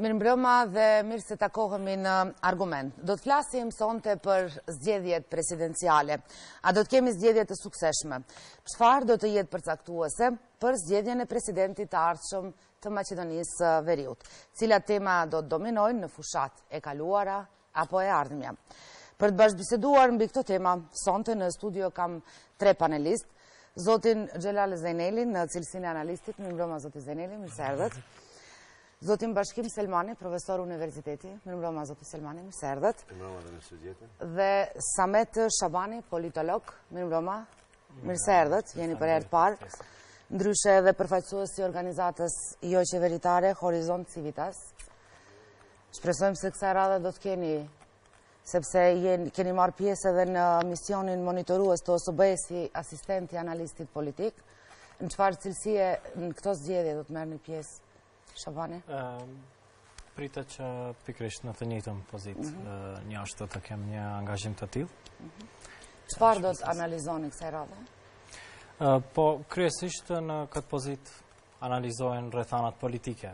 Mirëmbrëma dhe mirë se takohemi në argument. Do të flasim sonte për zgjedhjet presidenciale. A do të kemi zgjedhje të suksesshme? Çfarë do të jetë përcaktuese për zgjedhjen e presidentit të ardhshëm të Maqedonisë së Veriut? Cilat tema do të dominojnë në fushatë, e kaluara apo e ardhmja. Për të bashkëbiseduar mbi këto tema, sonte në studio kam tre panelistë, zotin Xhelal Zejneli në cilësinë e analistit, mirëmbrëma zoti Zejneli, mirë se erdhët. Zotin Bashkim Selmani, profesor universiteti, mirëmbrëma zoti Selmani, mirë se erdhët. Mirëmbrëma dhe në së Dhe Samet Shabani, politolog, mirëmbrëma, mirë se erdhët, jeni për herë të parë. Ndryshe edhe përfaqësues i organizatës joqeveritare, Horizont Civitas. Shpresojmë se kësaj radhe do të keni, sepse keni marrë pjesë edhe në misionin monitorues të OSBE-së si asistent i analistit politik. Në çfarë cilësie në këto zgjedhje do të merrni pjesë, Shabani? Pritet që pikërisht në të njëjtën pozitë mhm. njëjtë do të kem një angazhim të tilë. Mhm. Çfarë do të analizoni kësaj radhe? Po, kryesisht në këtë pozitë analizohen rrethanat politike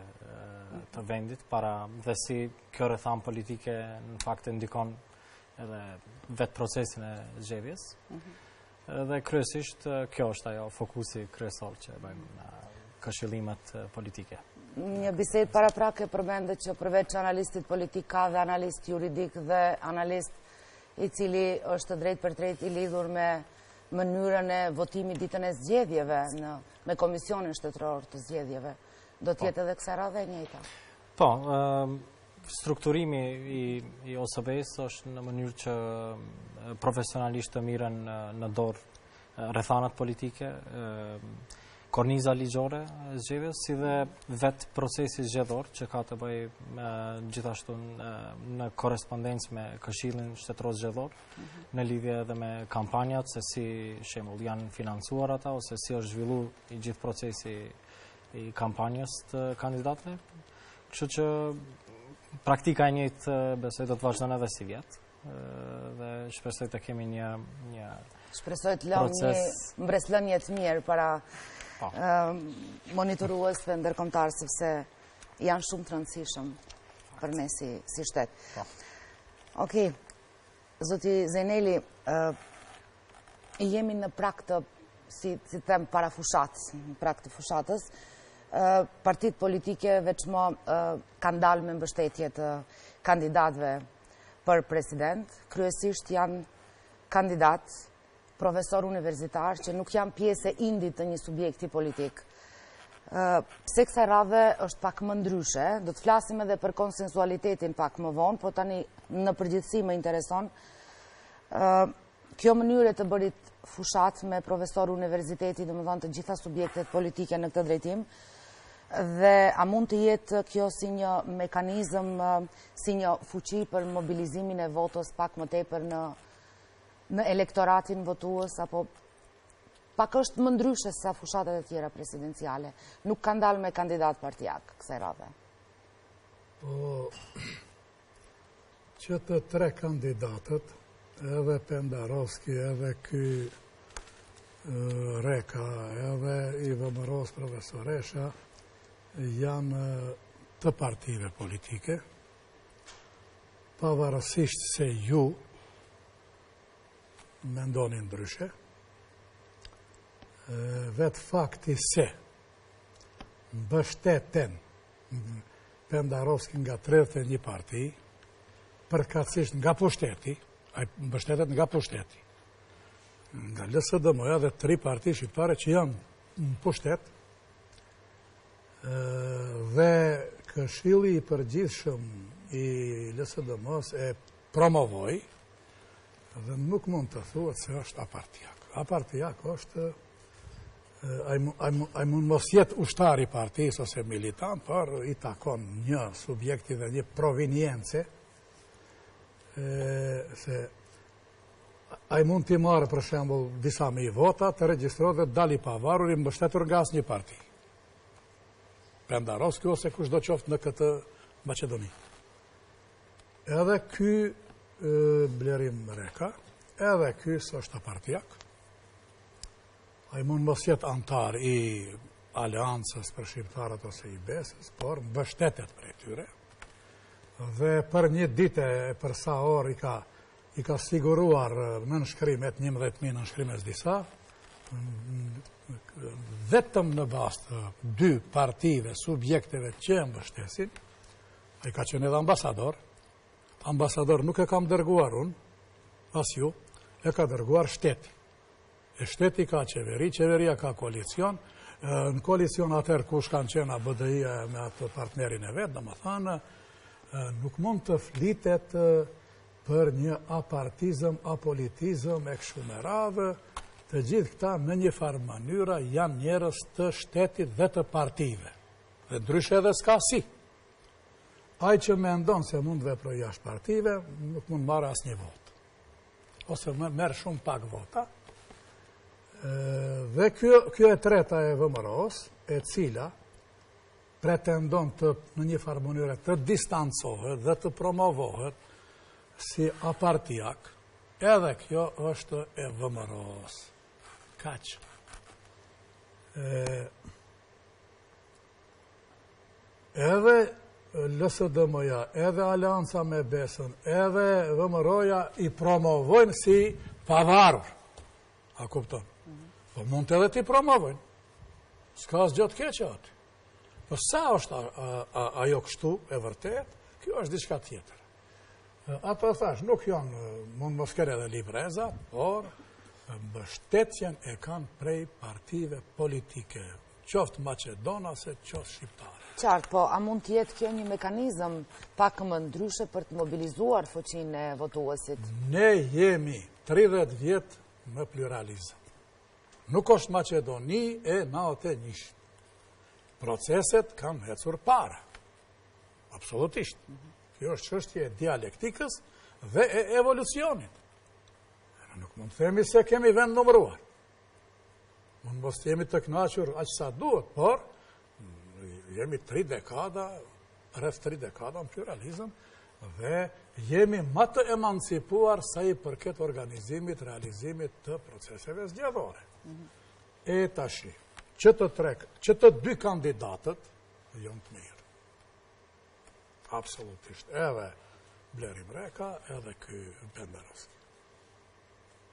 të vendit para dhe si kjo rrethanë politike në fakt e ndikon edhe vetë procesin e zgjedhjes. Mhm. Dhe kryesisht kjo është ajo fokusi kryesor që e bëjmë në këshillimet politike. Në një bisedë paraprake përmende që përveç analistit politik ka dhe analist juridik dhe analist i cili është drejtpërdrejt i lidhur me mënyrën e votimit ditën e zgjedhjeve me Komisionin Shtetëror të Zgjedhjeve. Do të jetë po. edhe kësaj radhe e njëjta. Po, strukturimi i OSBE-së është në mënyrë që profesionalisht të miren në dorë rrethanat politike, korniza ligjore e zgjedhjes, si dhe vetë procesi zgjedhor që ka të bëjë gjithashtu në korrespondencë me këshillin shtetëror zgjedhor, në lidhje edhe me kampanjat, se si shembull janë financuar ata, ose si është zhvillu i gjithë procesi i kampanjës të kandidatëve. Kështu që praktika e njëjtë besoj do të vazhdojë edhe sivjet, dhe shpresoj të kemi një proces... Shpresoj të lëmë një mbresëlënie të mirë para po. monitoruesve ndërkombëtarë, sepse janë shumë të rëndësishëm për ne si shtet. Po. Okej, Zoti Zejneli, jemi në prag të, si të them, parafushatës, në prag të fushatës, partitë politike veç më kanë dalë me mbështetje të kandidatëve për president, kryesisht janë kandidatë profesorë universitarë që nuk janë pjesë e indit të një subjekti politik. Pse kësaj radhe është pak më ndryshe, do të flasim edhe për konsensualitetin pak më vonë, po tani në përgjithësi më intereson, kjo mënyrë e të bërit fushatë me profesorë universiteti, domethënë të gjitha subjektet politike në këtë drejtim, dhe a mund të jetë kjo si një mekanizm, si një fuqi për mobilizimin e votës pak më tepër në në elektoratin votuës, apo pak është më ndryshe sa fushatat e tjera presidenciale. Nuk kanë dalë me kandidatë partiakë, kësaj radhe. Po, që të tre kandidatët, edhe Pendarovski, edhe ky Reka, edhe i VMRO-së profesoresha, janë të partive politike, Pavarësisht se ju mendoni ndryshe, vetë fakti se mbështeten Pendarovski nga 31 parti, përkatësisht nga pushteti, ai mbështetet nga pushteti, nga LSDM-ja dhe tri parti shqiptare që janë në pushtet, Dhe Këshilli i Përgjithshëm i LSDM-së e promovoi dhe nuk mund të thuhet se është apartiak. Apartiak është ai mund të mos jetë ushtar i partisë ose militant, por i takon një subjekti dhe një provenience se Ai mund t'i marrë, për shembull, disa mijë vota, të regjistrohet dhe të dalë i pavarur, i mbështetur nga asnjë parti. Pendarovski ose kushdo qoftë në këtë Maqedoni. Edhe ky Blerim Reka, edhe ky s'është partiak. Ai mund mos jetë anëtar i Aleancës për Shqiptarët ose i Besës, por mbështetet prej tyre. Dhe për një ditë e për sa orë i ka i ka siguruar nënshkrimet, njëmbëdhjetë mijë nënshkrime e disa, vetëm në bazë të dy partive, subjekteve që e mbështesin, ai ka qenë edhe ambasador, ambasador nuk e kam dërguar unë, as ju, e ka dërguar shteti. E shteti ka qeveri, qeveria ka koalicion, në koalicion atëherë kush kanë qenë, BDI-ja me atë partnerin e vet, domethënë, nuk mund të flitet për një apartizëm, apolitizëm, e kështu me radhë, të gjithë këta në një farë mënyre janë njerëz të shtetit dhe të partive. Dhe ndryshe edhe s'ka si. Ai që mendon se mund të veprojë jashtë partive, nuk mund të marrë asnjë votë. ose merr shumë pak vota, dhe kjo e treta e VMRO-s, e cila pretendon në njëfarë mënyre të distancohet dhe të promovohet si apartiak, edhe kjo është e VMRO-s. Kaq. Edhe LSDM-ja, edhe Aleanca me Besën, edhe VMRO-ja i promovojnë si të pavarur. A kupton? Po mundet edhe t'i promovojnë. S'ka asgjë të keqe aty. Po sa është ajo kështu e vërtetë, kjo është diçka tjetër. Ata thashë, nuk janë, mund mos kenë edhe libreza, por mbështetjen e kanë prej partive politike, Qoftë maqedonase, qoftë shqiptare. Qartë, po, a mund të jetë kjo një mekanizëm pak më ndryshe për të mobilizuar fuqinë e votuesit? Ne jemi 30 vjet në pluralizëm. Nuk është Maqedonia e nantëdhjetenjëshit. Proceset kanë ecur para. Absolutisht. Mhm. Kjo është çështje e dialektikës dhe e evolucionit. Nuk mund të themi se kemi vend numëruar. Mund mos të jemi të kënaqur aq sa duhet, por jemi 3 dekada, rreth 3 dekada në pluralizëm dhe jemi më të emancipuar sa i përket organizimit, realizimit të proceseve zgjedhore. Mhm. E tashi, që të tre, që të dy kandidatët, janë të mirë. Absolutisht, edhe Blerim Reka, edhe ky Pendarovski.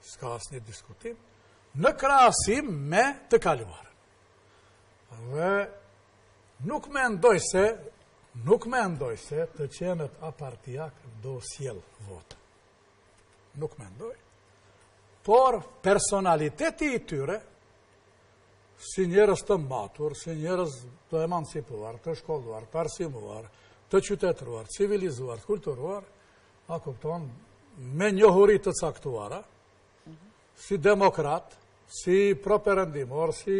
S'ka asnjë diskutim, në krahasim me të kaluarën. Dhe nuk mendoj se, nuk mendoj se të qenët apartiak do sjellë vota. Nuk mendoj. Por personaliteti i tyre, si njerëz të matur, si njerëz të emancipuar, të shkolluar, të arsimuar, të qytetruar, civilizuar, të kulturuar, A kupton, me njohuri të caktuara, si demokrat, si properëndimor, si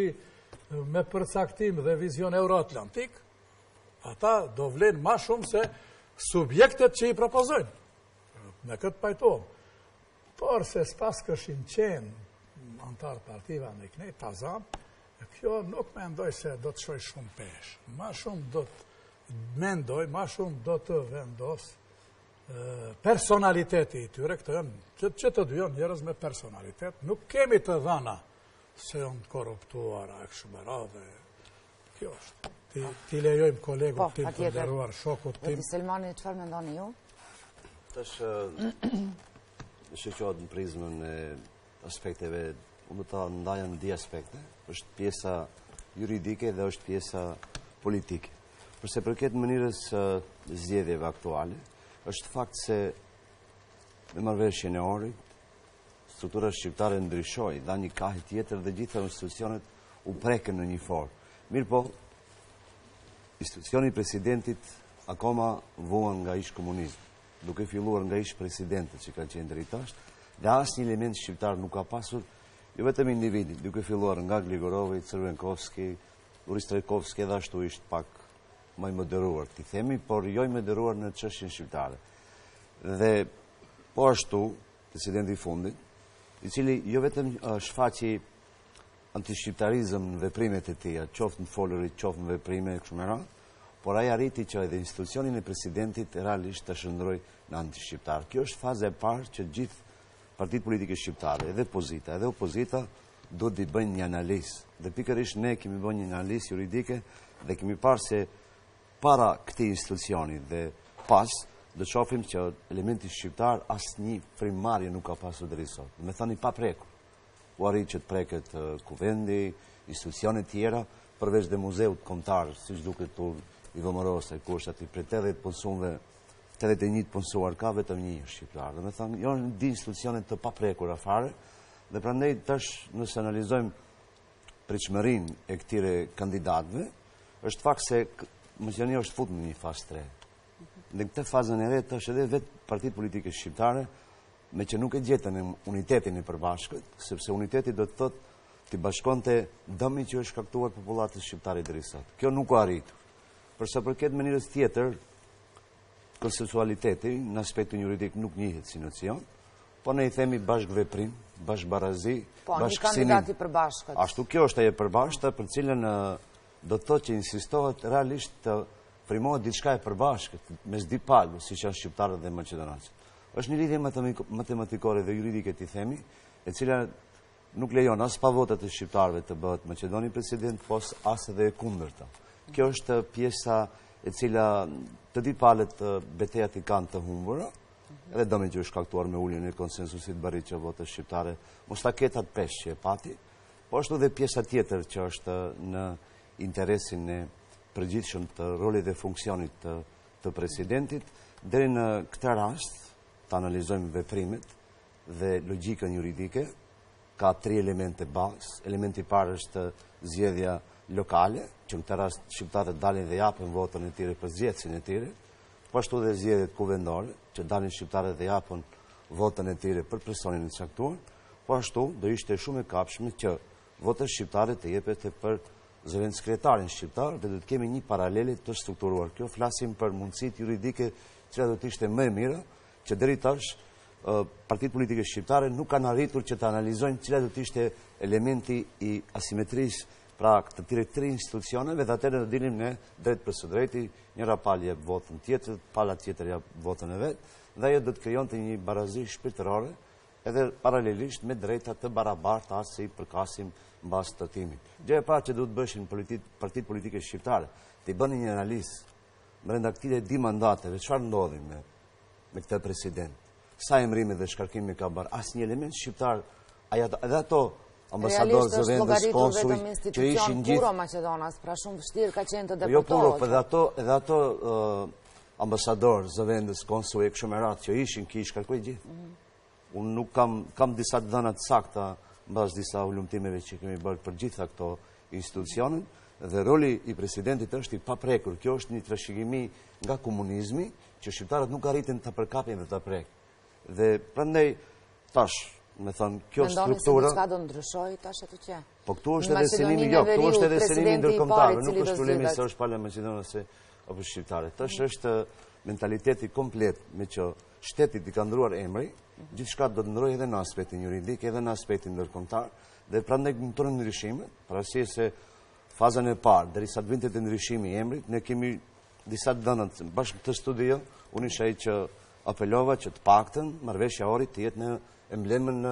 me përcaktim dhe vizion euroatlantik, ata do vlejnë ma shumë se subjektet që i propozojnë. Me këtë pajtohem. Por se s'paskëshin qenë anëtarë partive anekënej, ta zamë, kjo nuk mendoj se do të çojë shumë peshë. Ma shumë do të mendoj, ma shumë do të vendosë personaliteti i tyre, këta janë, që, që të dy janë njerëz me personalitet, nuk kemi të dhana se janë korruptuar, e kështu me radhë, kjo është. T'i, t'i lejojmë kolegut po, tim të nderuar shokut tim. Zoti Selmani, çfarë mendoni ju? Të shë, shiqohet në prizmën e aspekteve, unë do ta ndaja në dy aspekte. Është pjesa juridike dhe është pjesa politike. Përsa përket mënyrës së zgjedhjeve aktuale, është fakt se me marrëveshjen e Ohrit, struktura shqiptare ndryshoi, dha një kahje tjetër dhe gjitha institucionet u prekën në një formë. Mirëpo, institucioni i presidentit akoma vuan nga ish komunizmi. duke filluar nga ish presidentët që kanë qenë deri tash, dhe asnjë element shqiptar nuk ka pasur, jo vetëm individët, duke filluar nga Gligorovi, Cërvenkovski, Boris Trajkovski edhe ashtu ishte pak më i moderuar, t'i themi, por jo i moderuar në çështjen shqiptare. Dhe po ashtu, presidenti i fundit, i cili jo vetëm shfaqi antishqiptarizëm në veprimet e tija, qoftë në të folurit, qoftë në veprime e kështu me radhë, por ai arriti që edhe institucionin e presidentit realisht ta shndërrojë në antishqiptar. Kjo është faza e parë që gjithë partitë politike shqiptare, edhe pozita, edhe opozita, do të bëjnë një analizë. Dhe pikërisht ne kemi bërë një analizë juridike dhe kemi parë se para këtij institucioni dhe pas, do shohim që elementi shqiptar asnjë frymëmarrje nuk ka pasur deri sot. Domethënë i paprekur. u arrit që të preket kuvendi, institucionet tjera, përveç dhe muzeut kombëtar, siç duket për i vëmë re se ku është aty prej 80 të punësumve, 81 të punësuar ka vetëm një shqiptar. Domethënë, janë dy institucione të paprekura fare, dhe prandaj tash nëse analizojmë priqëmërin e këtyre kandidatëve, është fakt se Maqedonia është fut në një fazë të re. Në këtë fazën e re, është edhe vetë partitë politike shqiptare, meqë nuk e gjetën unitetin e përbashkët, sepse uniteti do të thotë të bashkonte dëmi që është shkaktuar popullatës shqiptare deri sot. Kjo nuk u arrit. Përsa përket mënyrës tjetër, konsensualiteti në aspektin juridik nuk njihet si nocion, po ne i themi bashkëveprim, bashkëbarazi, bashkësynim. Po, një kandidati përbashkët. Ashtu kjo është e përbashkët, për cilën do të thotë që insistohet realisht të formohet diçka e përbashkët mes dy palëve, siç janë shqiptarët dhe maqedonasët. Është një lidhje matematikore dhe juridike t'i themi, e cila nuk lejon as pa votat e shqiptarëve të bëhet maqedoni president, por as edhe e kundërta. Kjo është pjesa e cila të dy palët betejat i kanë të humbura, edhe dëmi që është shkaktuar me ullin e konsensusit bëri që vota shqiptare, mos ta ketë atë peshë që e pati, po është edhe pjesa tjetër që është në interesin e përgjithshëm të rolit dhe funksionit të presidentit, dhe në këtë rast, të analizojmë veprimet dhe logikën juridike, ka tri elemente bazë, elementi i parë është zgjedhja lokale, që në këtë rast shqiptarët dalin dhe japën votën e tyre për zgjedhësin e tyre, po ashtu dhe zgjedhjet kuvendore, që dalin shqiptarët dhe japën votën e tyre për personin e caktuar, po ashtu do ishte shumë e kapshme që Vota shqiptare të jepet për zëvendëskryetarin shqiptar dhe do të kemi një paralele të strukturuar. Kjo flasim për mundësitë juridike cila do të ishte më e mira që deri tash partitë politike shqiptare nuk kanë arritur që të analizojnë cili do të ishte elementi i asimetrisë prej këtyre tri institucioneve dhe atëherë ne dinim drejtpërsëdrejti njëra palë jep votën tjetër, pala tjetër jep votën e vet dhe ajo do të krijonte një barazi shpirtërore edhe paralelisht me drejta të barabarta që i përkasin mbas tatimit. Gjëja e parë që duhet të bënin partitë politike shqiptare, të bënin një analizë brenda këtyre dy mandateve, çfarë ndodhi me me këtë president. Sa emrime dhe shkarkime ka bërë asnjë element shqiptar, edhe ato ambasador zëvendëskonsuj që ishin gjithë... Realisht është llogaritur vetëm institucion puro maqedonas, pra shumë vështirë ka qenë të depërtohet. Jo puro, por po edhe ato ambasador, zëvendëskonsuj e kështu me radhë që ishin, ky i shkarkoi të gjithë. Mhm. Unë nuk kam, kam disa të dhëna të sakta, mbas disa hulumtimeve që kemi bërë për gjitha këto institucione, dhe roli i presidentit është i paprekur. Kjo është një trashëgimi nga komunizmi, që shqiptarët nuk arritën ta përkapin dhe ta prekin. Dhe prandaj, tash, me thënë, kjo struktura... Mendoni se në çka do ndryshojë tash e të qenë? Po këtu është edhe synimi, jo, këtu është edhe synimi ndërkombëtar, nuk është problemi se është palë maqedonase apo shqiptare. Tash është mentaliteti komplet meqë shtetit i ka ndërruar emri, gjithçka do të ndërrojë edhe në aspektin juridik, edhe në aspektin ndërkombëtar, dhe prandaj në tërë ndryshime, pra siç e fazën e parë, derisa të vinte te ndryshimi i emrit, ne kemi disa të dhëna, bash këtu në studio, unë isha ai që apelova që të paktën, Marrëveshja e Ohrit të jetë në emblemën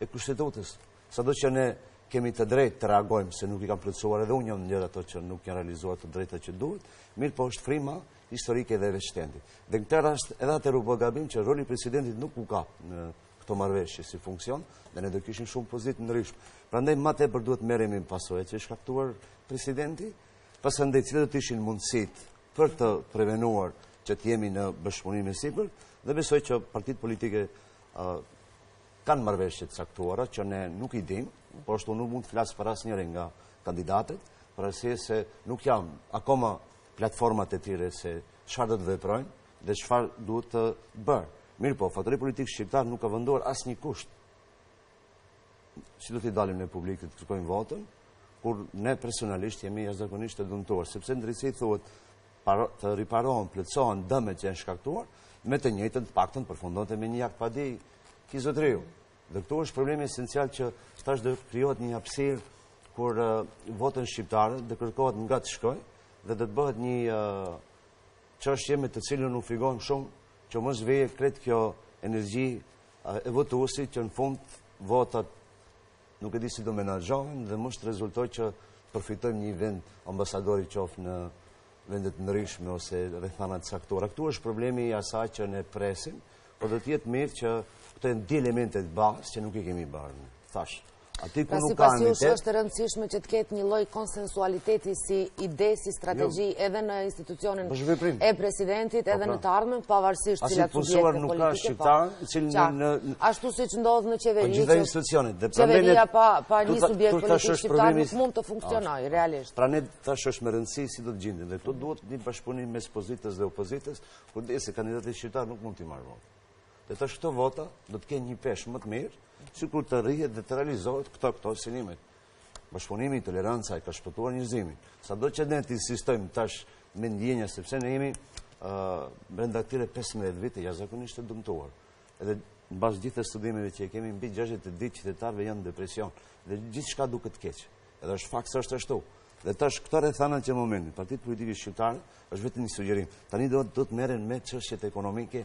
e kushtetutës. Sado që ne kemi të drejtë të reagojmë se nuk i kanë plotësuar edhe unë jam njëri ato që nuk janë realizuar të drejta që duhet, mirëpo është fryma historike dhe veçtendit. Dhe në këtë rast edhe atëherë u bë gabim që roli i presidentit nuk u kap në këto marrëveshje si funksion, dhe ne do kishim shumë pozitë të ndryshme. Prandaj ma tepër duhet merremi me pasojat që i ka shkaktuar presidenti, pasandaj cilat do të ishin mundësitë për të prevenuar që të jemi në bashkëpunim e sipër, dhe besoj që partitë politike kanë marrëveshje të caktuara që ne nuk i dimë, por ashtu nuk mund të flas për asnjërin nga kandidatët, për arsye se nuk janë akoma platformat e tyre se çfarë do të veprojnë dhe çfarë duhet të bëjnë. Mirëpo, faktori politik shqiptar nuk ka vënduar asnjë kusht. Si do t'i dalim në publik e të kërkojmë votën, kur ne personalisht jemi jashtëzakonisht të dëmtuar, sepse në drejtësi thuhet të riparohen, plotësohen dëmet që janë shkaktuar, me të njëjtën të paktën përfundonte me një aktpadi ky zotëriu. Dhe këtu është problemi esencial që tash do krijohet një hapësirë kur votën shqiptare do kërkohet nga të shkojë dhe do të bëhet një çështje me të cilën ne frigojmë shumë që mos vejë krejt kjo energji e votuesit që në fund votat Nuk e di si do menaxhohen dhe mos të rezultojë që përfitojmë një vend ambasadori qoftë në vende të ndryshme ose rrethana të caktuara. Këtu është problemi i asaj që ne presim, po do të jetë mirë që këto janë dy elemente bazë që nuk i kemi bërë. Thashë, aty ku nuk ka unitet... Pasi është e rëndësishme që të ketë një lloj konsensualiteti si ide, si strategji jo. edhe në institucionin e presidentit, edhe po, në pra. të ardhmen, pavarësisht cilat subjekte politike, pa... Ashtu siç ndodh në qeveri, po, qeveria pa një subjekt politik shqiptar nuk mund të funksionojë, realisht. Pra ne tash është me rëndësi si do të gjinden, dhe këtu duhet një bashkëpunim mes pozitës dhe opozitës, kur dihet se kandidati shqiptar nuk mund t'i marrë votat. Dhe tash këto vota do të kenë një peshë më të mirë, sikur të arrihet dhe të realizohen këto këto synimet. Bashkëpunimi, toleranca e ka shpëtuar njerëzimin. Sado që ne të insistojmë tash me ndjenja, sepse ne jemi brenda këtyre 15 viteve jashtëzakonisht të dëmtuar. Edhe në bazë të gjitha studimeve që i kemi, mbi 60 e qytetarëve janë në depresion, dhe gjithçka duket keq. Edhe është fakt se është ashtu. Dhe tash këto rrethanat që momenti, partitë politike shqiptare, është vetëm një sugjerim. Tani do të merren me çështjet ekonomike,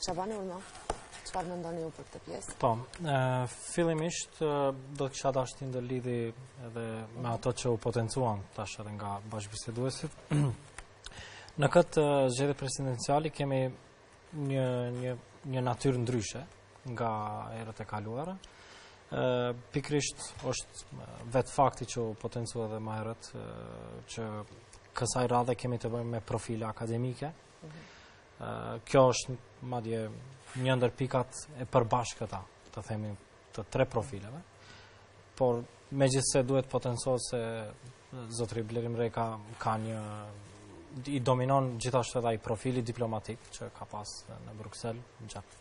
Shaban Urma, çfarë mendoni ju për këtë pjesë? Po, fillimisht do të kisha dashtë të ndërlidhem edhe me ato që u potencuan tash edhe nga bashkëbiseduesit. Në këto zgjedhje presidenciale kemi një, një, një natyrë ndryshe nga herët e kaluara. Pikërisht është vetë fakti që u potencu edhe ma herët që kësaj radhe kemi të bëjmë me profile akademike, Kjo është madje një ndër pikat e përbashkëta, të themi të tre profileve. Por megjithëse duhet të potencohet se zotëri Blerim Reka ka një i dominon gjithashtu edhe ai profili diplomatik që ka pas në Bruksel gjatë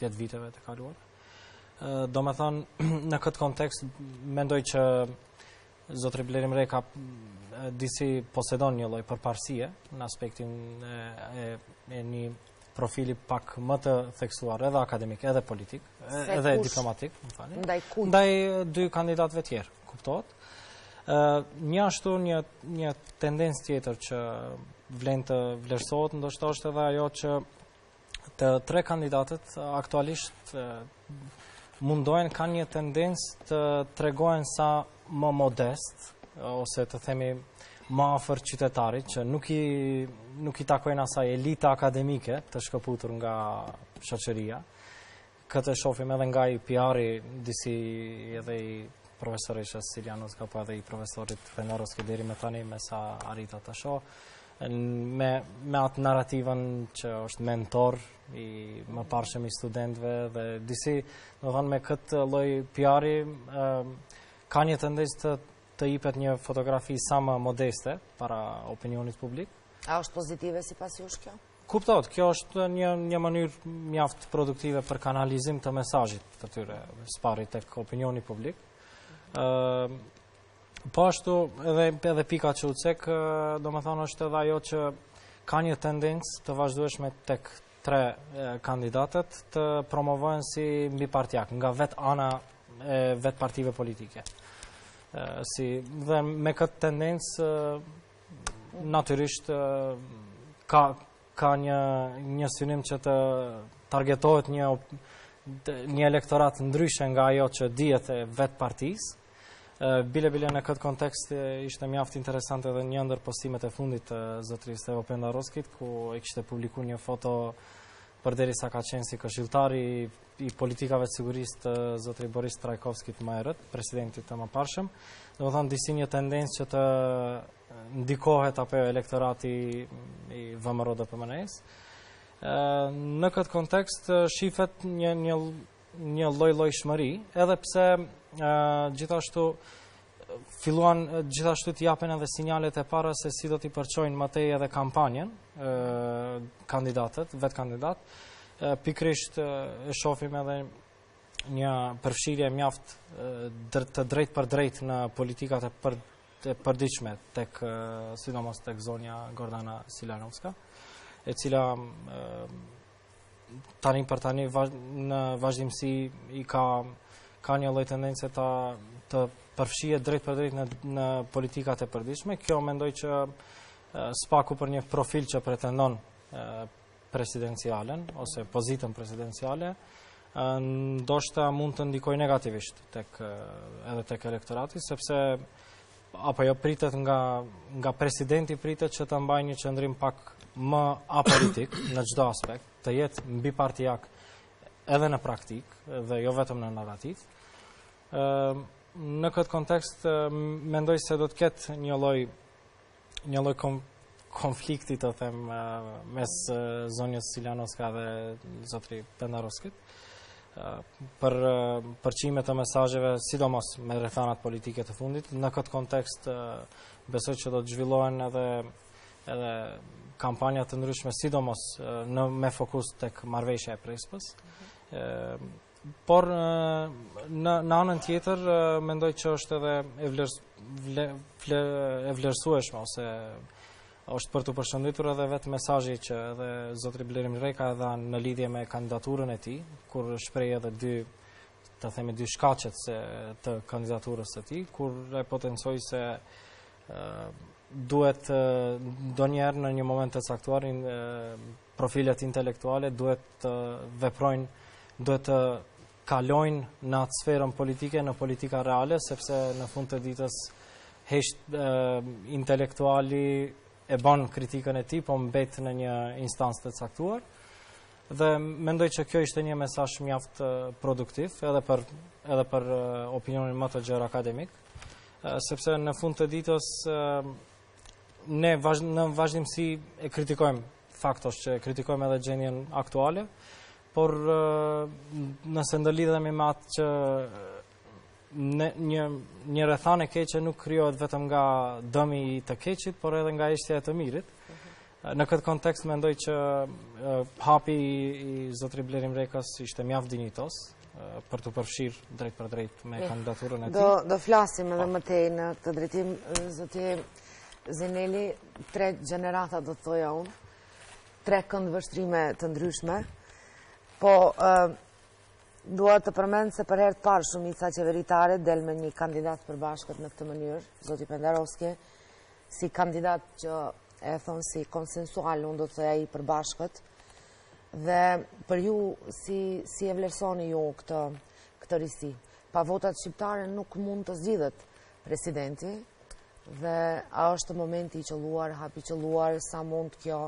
10 viteve të kaluara. Domethënë, në këtë kontekst, mendoj që Zotëri Blerim Reka disi posedon një lloj përparsie në aspektin e një profili pak më të theksuar edhe akademik, edhe politik, edhe diplomatik, më fali. Ndaj kuj? Ndaj dy kandidatve tjerë, kuptohet. Një ashtu një tendencë tjetër që vlen të vlerësohet, ndoshta është edhe ajo që të tre kandidatët aktualisht mundohen, kanë një tendencë të tregohen sa më modest ose të themi më afër qytetarit që nuk i nuk i takojnë asaj elita akademike të shkëputur nga shoqëria. Këtë e shofim edhe nga PR-i, disi edhe i profesoreshës Siljanovska po edhe i profesorit Pendarovski deri me tani, me sa arita të shoh, me, me atë narrativën që është mentor i mëparshëm i studentëve dhe disi, domethënë me këtë lloj PR-i, ka një tendencë të ipet një fotografi sa më modeste para opinionit publik. A është pozitive sipas jush kjo? Kuptohet, kjo është një një mënyrë mjaft produktive për kanalizim të mesazhit të tyre, së pari tek opinioni publik. ë Po ashtu edhe edhe pika që u cek, domethënë është edhe ajo që ka një tendencë të vazhdueshme tek tre kandidatët të promovohen si mbipartiak, nga vet ana e vet partive politike. Si dhe me këtë tendencë Natyrisht ka ka një një synim që të targetohet një një elektorat ndryshe nga ajo që dihet e vet partisë. Bile bile në këtë kontekst ishte mjaft interesant edhe një ndër postimet e fundit të zotëri Stevo Pendaroskit ku e kishte publiku një foto përderisa ka qenë si këshilltari i politikave të sigurisë të zotëri Boris Trajkovskit, më herët, presidentit të mëparshëm, domethënë disi një tendencë që të ndikohet apo jo elektorati i VMRO-DPMNE-së. Në këtë kontekst, shifet një, një, një llojllojshmëri, edhe pse gjithashtu filluan gjithashtu të japen edhe sinjalet e para se si do t'i përçojnë më tej edhe kampanjen kandidatët, vetë kandidat. Pikërisht e shofim edhe një përfshirje mjaft të drejtpërdrejtë në politikat e përditshme tek sidomos tek zonja Gordana Siljanovska, e cila tani për tani në vazhdimësi i ka ka një lloj tendence të të përfshihet drejtpërdrejt në në politikat e përditshme. Kjo mendoj që së paku për një profil që pretendon presidencialen ose pozitën presidenciale ndoshta mund të ndikojë negativisht tek edhe tek elektorati sepse Apo jo pritet nga nga presidenti pritet që të mbajë një qëndrim pak më apolitik në çdo aspekt, të jetë mbipartiak edhe në praktikë dhe jo vetëm në narrativë. Ëm në këtë kontekst mendoj se do të ketë një lloj një lloj konflikti të them mes zonjës Siljanovska dhe zotëri Pendarovskit për përçimet e mesazheve, sidomos me rrethanat politike të fundit. Në këtë kontekst, besoj që do të zhvillohen edhe edhe kampanja të ndryshme, sidomos në me fokus tek Marrëveshja e Prespës. Mhm. Por në në anën tjetër mendoj që është edhe e vlerës vle, vle, e vlerësueshme ose është për t'u përshëndetur edhe vetë mesazhi që edhe zotëri Blerim Reka e dha në lidhje me kandidaturën e tij, kur shprehu edhe dy të themi dy shkaqet se të kandidaturës së tij, kur e potencoi se duhet ndonjëherë në një moment të caktuar profilet intelektuale duhet të veprojnë, duhet të kalojnë në atë sferën politike, në politika reale, sepse në fund të ditës hesht intelektuali e ban kritikën e tij, po mbet në një instancë të caktuar, dhe mendoj që kjo ishte një mesazh mjaft produktiv, edhe për, edhe për opinionin më të gjerë akademik, sepse në fund të ditës Ne në vazhdimësi e kritikojmë faktoz që kritikojmë edhe gjendjen aktuale, por nëse ndërlidhemi me atë që një, një rrethanë e keqe nuk krijohet vetëm nga dëmi i të keqit, por edhe nga heshtja e të mirit. Në këtë kontekst mendoj që hapi i zotëri Blerim Rekës ishte mjaft dinjitoz për t'u përfshirë drejtpërdrejt me eh, kandidaturën e tij. Do flasim edhe më tej në këtë drejtim, zoti Zeneli, tre gjenerata do të thoja unë, tre këndvështrime të ndryshme, po dua të përmend se për herë të parë shumica qeveritare del me një kandidat të përbashkët në këtë mënyrë, zoti Pendarovski, si kandidat që e thonë si konsensual, unë do të thoja i përbashkët, dhe për ju, si, si e vlerësoni ju këtë, këtë risi. Pa votat shqiptare nuk mund të zgjidhet presidenti, dhe a është momenti i qëlluar, hap i qëlluar, sa mund kjo,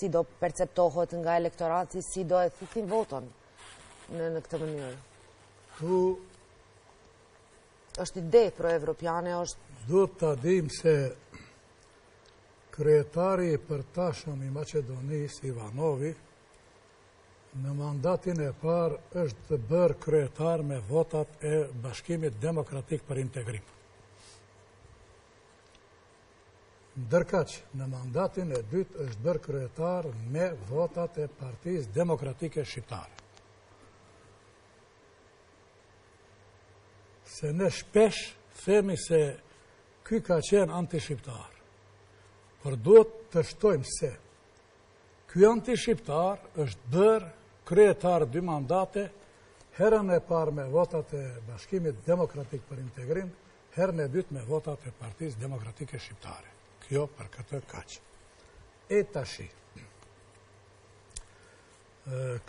si do perceptohet nga elektorati, si do e thithin votën në, në këtë mënyrë. Tu, është ide pro-evropiane, është... Duhet ta dimë se kryetari i përtashëm i Macedonisë, Ivanovi, në mandatin e parë është bërë kryetar me votat e bashkimit demokratik për integrim. Ndërkaq, në mandatin e dytë është bërë kryetar me votat e partisë demokratike shqiptare. Se ne shpesh themi se ky ka qenë antishqiptar. Por duhet të shtojmë se ky antishqiptar është bërë kryetar dy mandate, herën e parë me votat e Bashkimit Demokratik për Integrim, herën e dytë me votat e Partisë Demokratike Shqiptare. Kjo për këtë kaq. E tashi.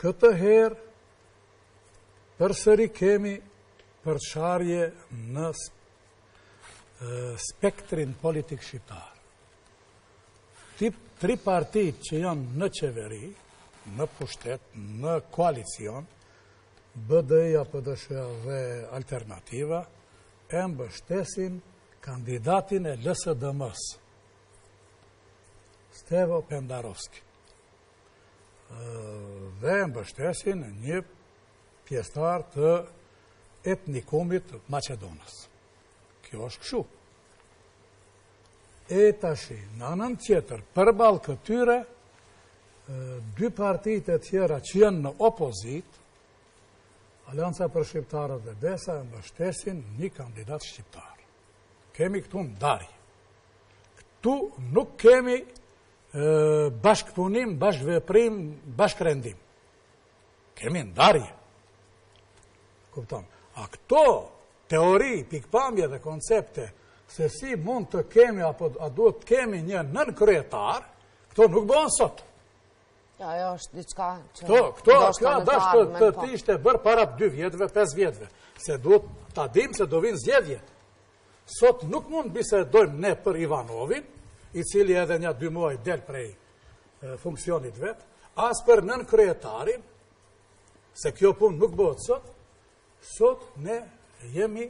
Këtë herë Përsëri kemi përçarje në spektrin politik shqiptar. Tri partitë që janë në qeveri, në pushtet, në koalicion, BDI-a, PDSH-a dhe alternativa, e mbështesin kandidatin e LSDM-së, Stevo Pendarovski. dhe e mbështesin një pjesëtar të etnikumit macedonas. Kjo është kështu. E tashi, në anën tjetër, përballë këtyre, dy partitë e tjera që janë në opozitë, Aleanca për Shqiptarët dhe Besa e mbështesin një kandidat shqiptar. Kemi këtu ndarje. Këtu nuk kemi bashkëpunim, bashkëveprim, bashkërendim. Kemi ndarje. Kupton. A këto teori, pikëpamje dhe koncepte, se si mund të kemi, apo a duhet të kemi një nënkryetar, këto nuk bëhen sot. Ja, jo, është diçka që... Këto, këto, këto, dashtë të ishte bërë para 2 vjetëve, 5 vjetëve, se duhet ta dimë se do vijnë zgjedhjet. Sot nuk mund bisedojmë ne për Ivanovin, i cili edhe nja dy muaj del prej funksionit vetë, as për nënkryetarin, se kjo punë nuk bëhet sot, sot ne jemi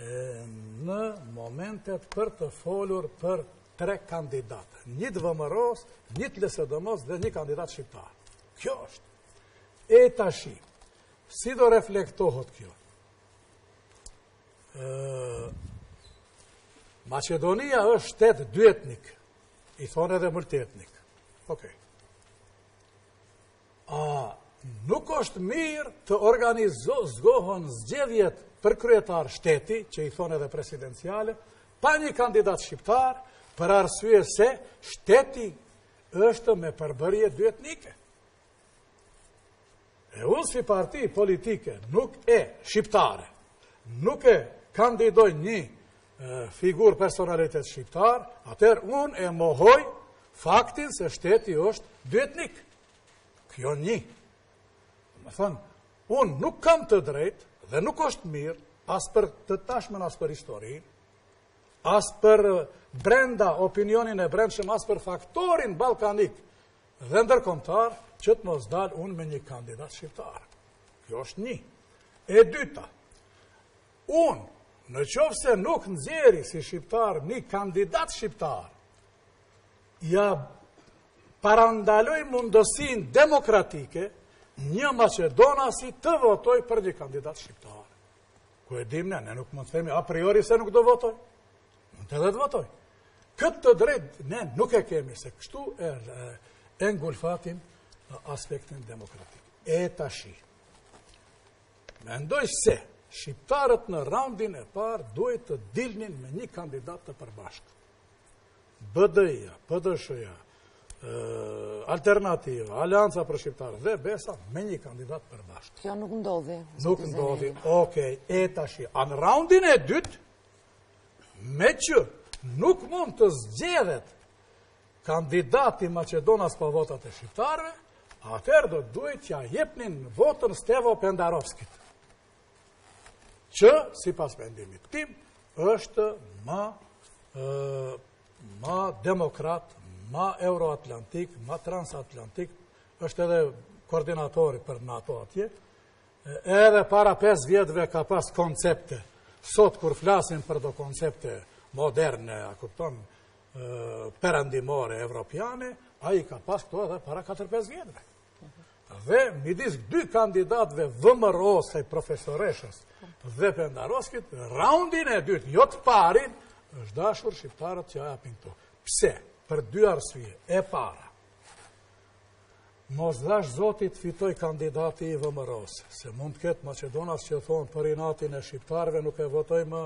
në momentet për të folur për tre kandidatë. Një të VMRO-s, një të LSDM-s dhe një kandidat shqiptar. Kjo është. E tashi, si do reflektohet kjo? Maqedonia është shtet dyetnik, i thonë edhe multietnik. Ok. A nuk është mirë të organizohen zgjedhjet për kryetar shteti, që i thonë edhe presidenciale, pa një kandidat shqiptar, për arsye se shteti është me përbërje dyetnike. E unë si parti politike nuk e shqiptare, nuk e kandidoj një figurë personalitet shqiptar, atëherë unë e mohoj faktin se shteti është dyetnik. Kjo një. Domethënë, unë nuk kam të drejtë dhe nuk është mirë as për të tashmën, as për historinë, as për brenda opinionin e brendshëm, as për faktorin balkanik Dhe ndërkombëtar që të mos dal unë me një kandidat shqiptar. Kjo është një. E dyta, unë në qoftë se nuk nxjerri si shqiptar një kandidat shqiptar, ia parandaloj mundësinë demokratike një maqedonasi të votojë për një kandidat shqiptar. Ku e dimë ne, ne nuk mund të themi a priori se nuk do votojë. Mundet edhe të votojë. Këtë të drejtë ne nuk e kemi, se kështu e, e ngulfatim aspektin demokratik. E tashi. Mendoj se shqiptarët në raundin e parë duhej të dilnin me një kandidat të përbashkët. BDI-ja, PDSH-ja, Alternativa, Aleanca për Shqiptarët dhe Besa me një kandidat përbashkët. Kjo nuk ndodhi. Nuk ndodhi, okej, e tashi. A në raundin e dytë, Meqë nuk mund të zgjedhet kandidati maqedonas pa votat e shqiptarëve, atëherë do të duhej t'ia jepnin votën Stevo Pendarovskit, që, sipas mendimit tim, është ma, ma demokrat, ma euroatlantik, ma transatlantik, është edhe koordinatori për NATO atje, Edhe para pesë vjetëve ka pas koncepte. Sot kur flasim për do koncepte moderne, a kupton, perëndimore, evropiane, a i ka pas këto edhe para 4-5 vjetëve. Dhe midis dy kandidatve VMRO-së, profesoreshës dhe Pendarovskit, në raundin e dytë, jo të parin, është dashur shqiptarët që t'ia japin këto. Pse? Për dy arsye. E para, Mos dhashtë zoti të fitojë kandidati i VMRO-së, se mund të ketë maqedonas që thonë për inatin e shqiptarve nuk e votojmë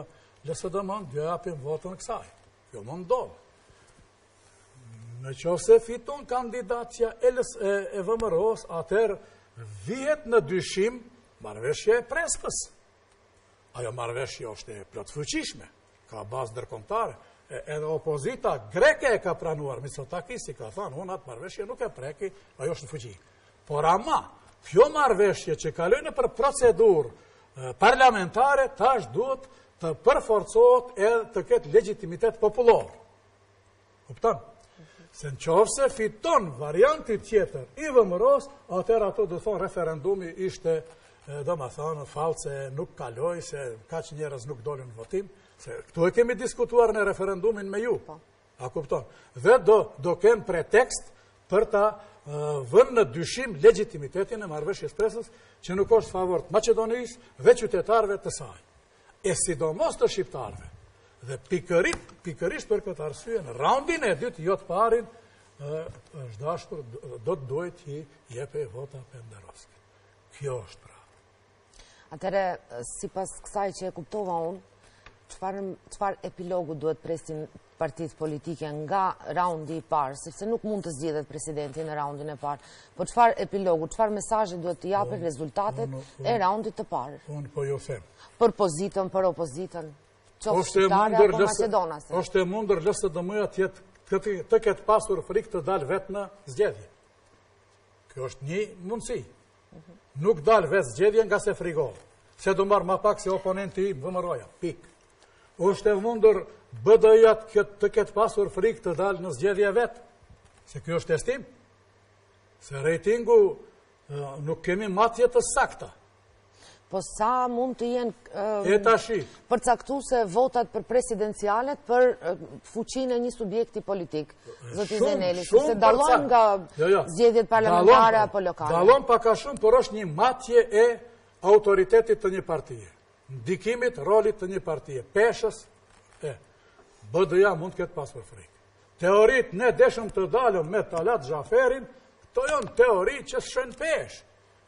LSDM-në, do ia japim votën kësaj. Kjo mund të ndodhë. Në qoftë se fiton kandidatja e, e VMRO-së, atëherë vihet në dyshim Marrëveshja e Prespës. Ajo marrëveshje është e plotfuqishme. Ka bazë ndërkombëtare, e edhe opozita greke e ka pranuar, Mitsotakisi ka thënë, unë atë marrëveshje nuk e preki, ajo është në fuqi. Por ama, kjo marrëveshje që kaloi nëpër procedurë parlamentare tash duhet të përforcohet edhe të ketë legjitimitet popullor. Kupton? Se në qoftë se fiton varianti tjetër i VMRO-së, atëherë ato do thonë referendumi ishte domethënë fals se nuk kaloi, se kaq njerëz nuk dolën në votim, se këtu e kemi diskutuar ne referendumin me ju, po. a kupton? Dhe do, do kenë pretekst për ta vënë në dyshim legjitimitetin e Marrëveshjes Prespës që nuk është në favor të Maqedonisë dhe qytetarëve të saj. e sidomos të shqiptarëve. Dhe pikërit, pikërisht për këtë arsye në raundin e dytë jo të parin është dashur do të duhej t'i jepej vota Pendarovskit. Kjo është pra. Atëherë, sipas kësaj që e kuptova unë, çfarë epilogu duhet të presin partitë politike nga raundi i parë, sepse nuk mund të zgjidhet presidenti në raundin e parë. Po çfarë epilogu, çfarë mesazhe duhet të japin rezultatet e raundit të parë? Unë po ju them. Për pozitën, për opozitën, qoftë shqiptare apo maqedonase. Është e mundër LSDM-ja të ketë pasur frikë të dalë vetë në zgjedhje. Kjo është një mundësi. Nuk dal vetë në zgjedhje ngase frigohem, se do marr ma pak se oponenti VMRO-ja, pikë. Është e mundur BDI-ja të ketë pasur frikë të dalë në zgjedhje vetë, se kjo është testim, se rejtingu nuk kemi matje të sakta. Po sa mund të jenë përcaktuese votat për presidencialet për fuqinë e një subjekti politik, zoti Zeneli, se se dallon nga jo, jo. zgjedhjet parlamentare apo lokale. Dallon pak a shumë, por është një matje e autoritetit të një partie, ndikimit, rolit të një partie, peshës e BDI-ja mund të ketë pasur frikë. Teoritë ne deshëm të dalim me Talat Xhaferin, këto janë teori që s'çojnë peshë.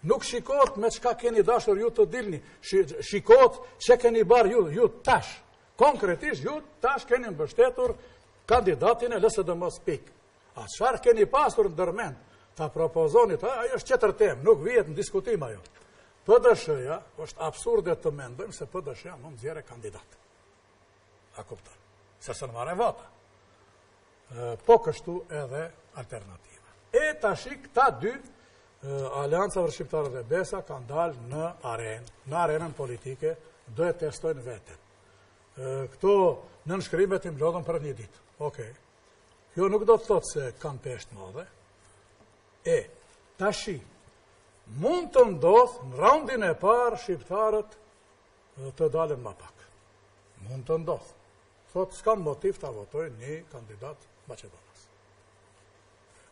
Nuk shikohet me çka keni dashur ju të dilni, shikohet çe keni bërë ju, ju tash. Konkretisht ju tash keni mbështetur kandidatin e LSDM-së pikë. A çfarë keni pasur ndër mend, ta propozonit, a, ajo është tjetër temë, nuk vihet në diskutim ajo. PDSH-ja, është absurde të mendojmë se PDSH-ja mund nxjerrë kandidat. A kupton? Se s'i merr vota. Po kështu edhe alternativa. E tashi këta dy, Aleanca për Shqiptarët dhe Besa, kanë dalë në arenë, në arenën politike, do e testojnë veten. Këto nënshkrimet i mblodhën për një ditë. Oke. Kjo nuk do të thotë se kanë peshë t'madhe. E, tashi, mund të ndodhë në raundin e parë shqiptarët Dhe të dalin ma pak. Mund të ndodh. Thotë s'kam motiv ta votoj një kandidat maqedonas.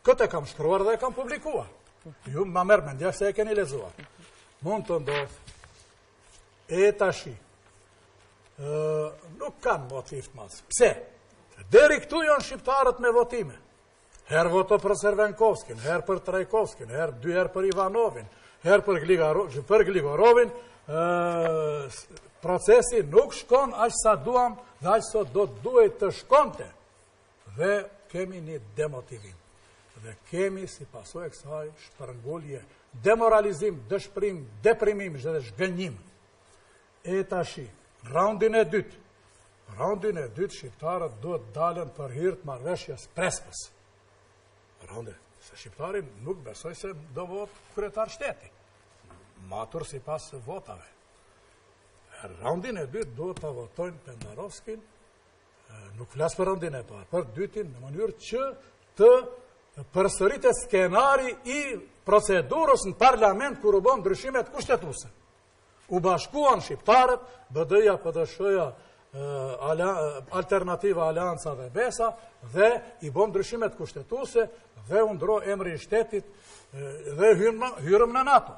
Këtë e kam shkruar dhe e kam publikuar. Ju ma merr mendja se e keni lexuar. Mund të ndodh. E tashi. Ë nuk kanë motiv të madh. Pse? Deri këtu janë shqiptarët me votime. Herë voto për Cërvenkovskin, herë për Trajkovskin, herë dy herë për Ivanovin, herë për Gligorovin, për Gligorovin, procesi nuk shkon aq sa duam dhe aq sa do të duhej të shkonte. Dhe kemi një demotivim. Dhe kemi si pasojë e kësaj shpërngulje, demoralizim, dëshpërim, deprimim dhe zhgënjim. E tashi, raundin e dytë. Raundin e dytë, shqiptarët duhet dalen për hir të marrëveshjes Prespës. Raundin, se shqiptari nuk besoj se do bëhet kryetar shteti. Matur sipas votave. Raundin e dytë duhet të votojnë Pendarovskin, nuk flas për raundin e parë, për t'dytin në mënyrë që të përsëritet skenari i procedurës në parlament kur u bon ndryshimet kushtetuse. U bashkuan shqiptarët, BDI-ja, PDSH-ja, Alternativa, Aleanca dhe Besa dhe i bon ndryshimet kushtetuse dhe u ndrro emri i shtetit dhe hyrëm në NATO.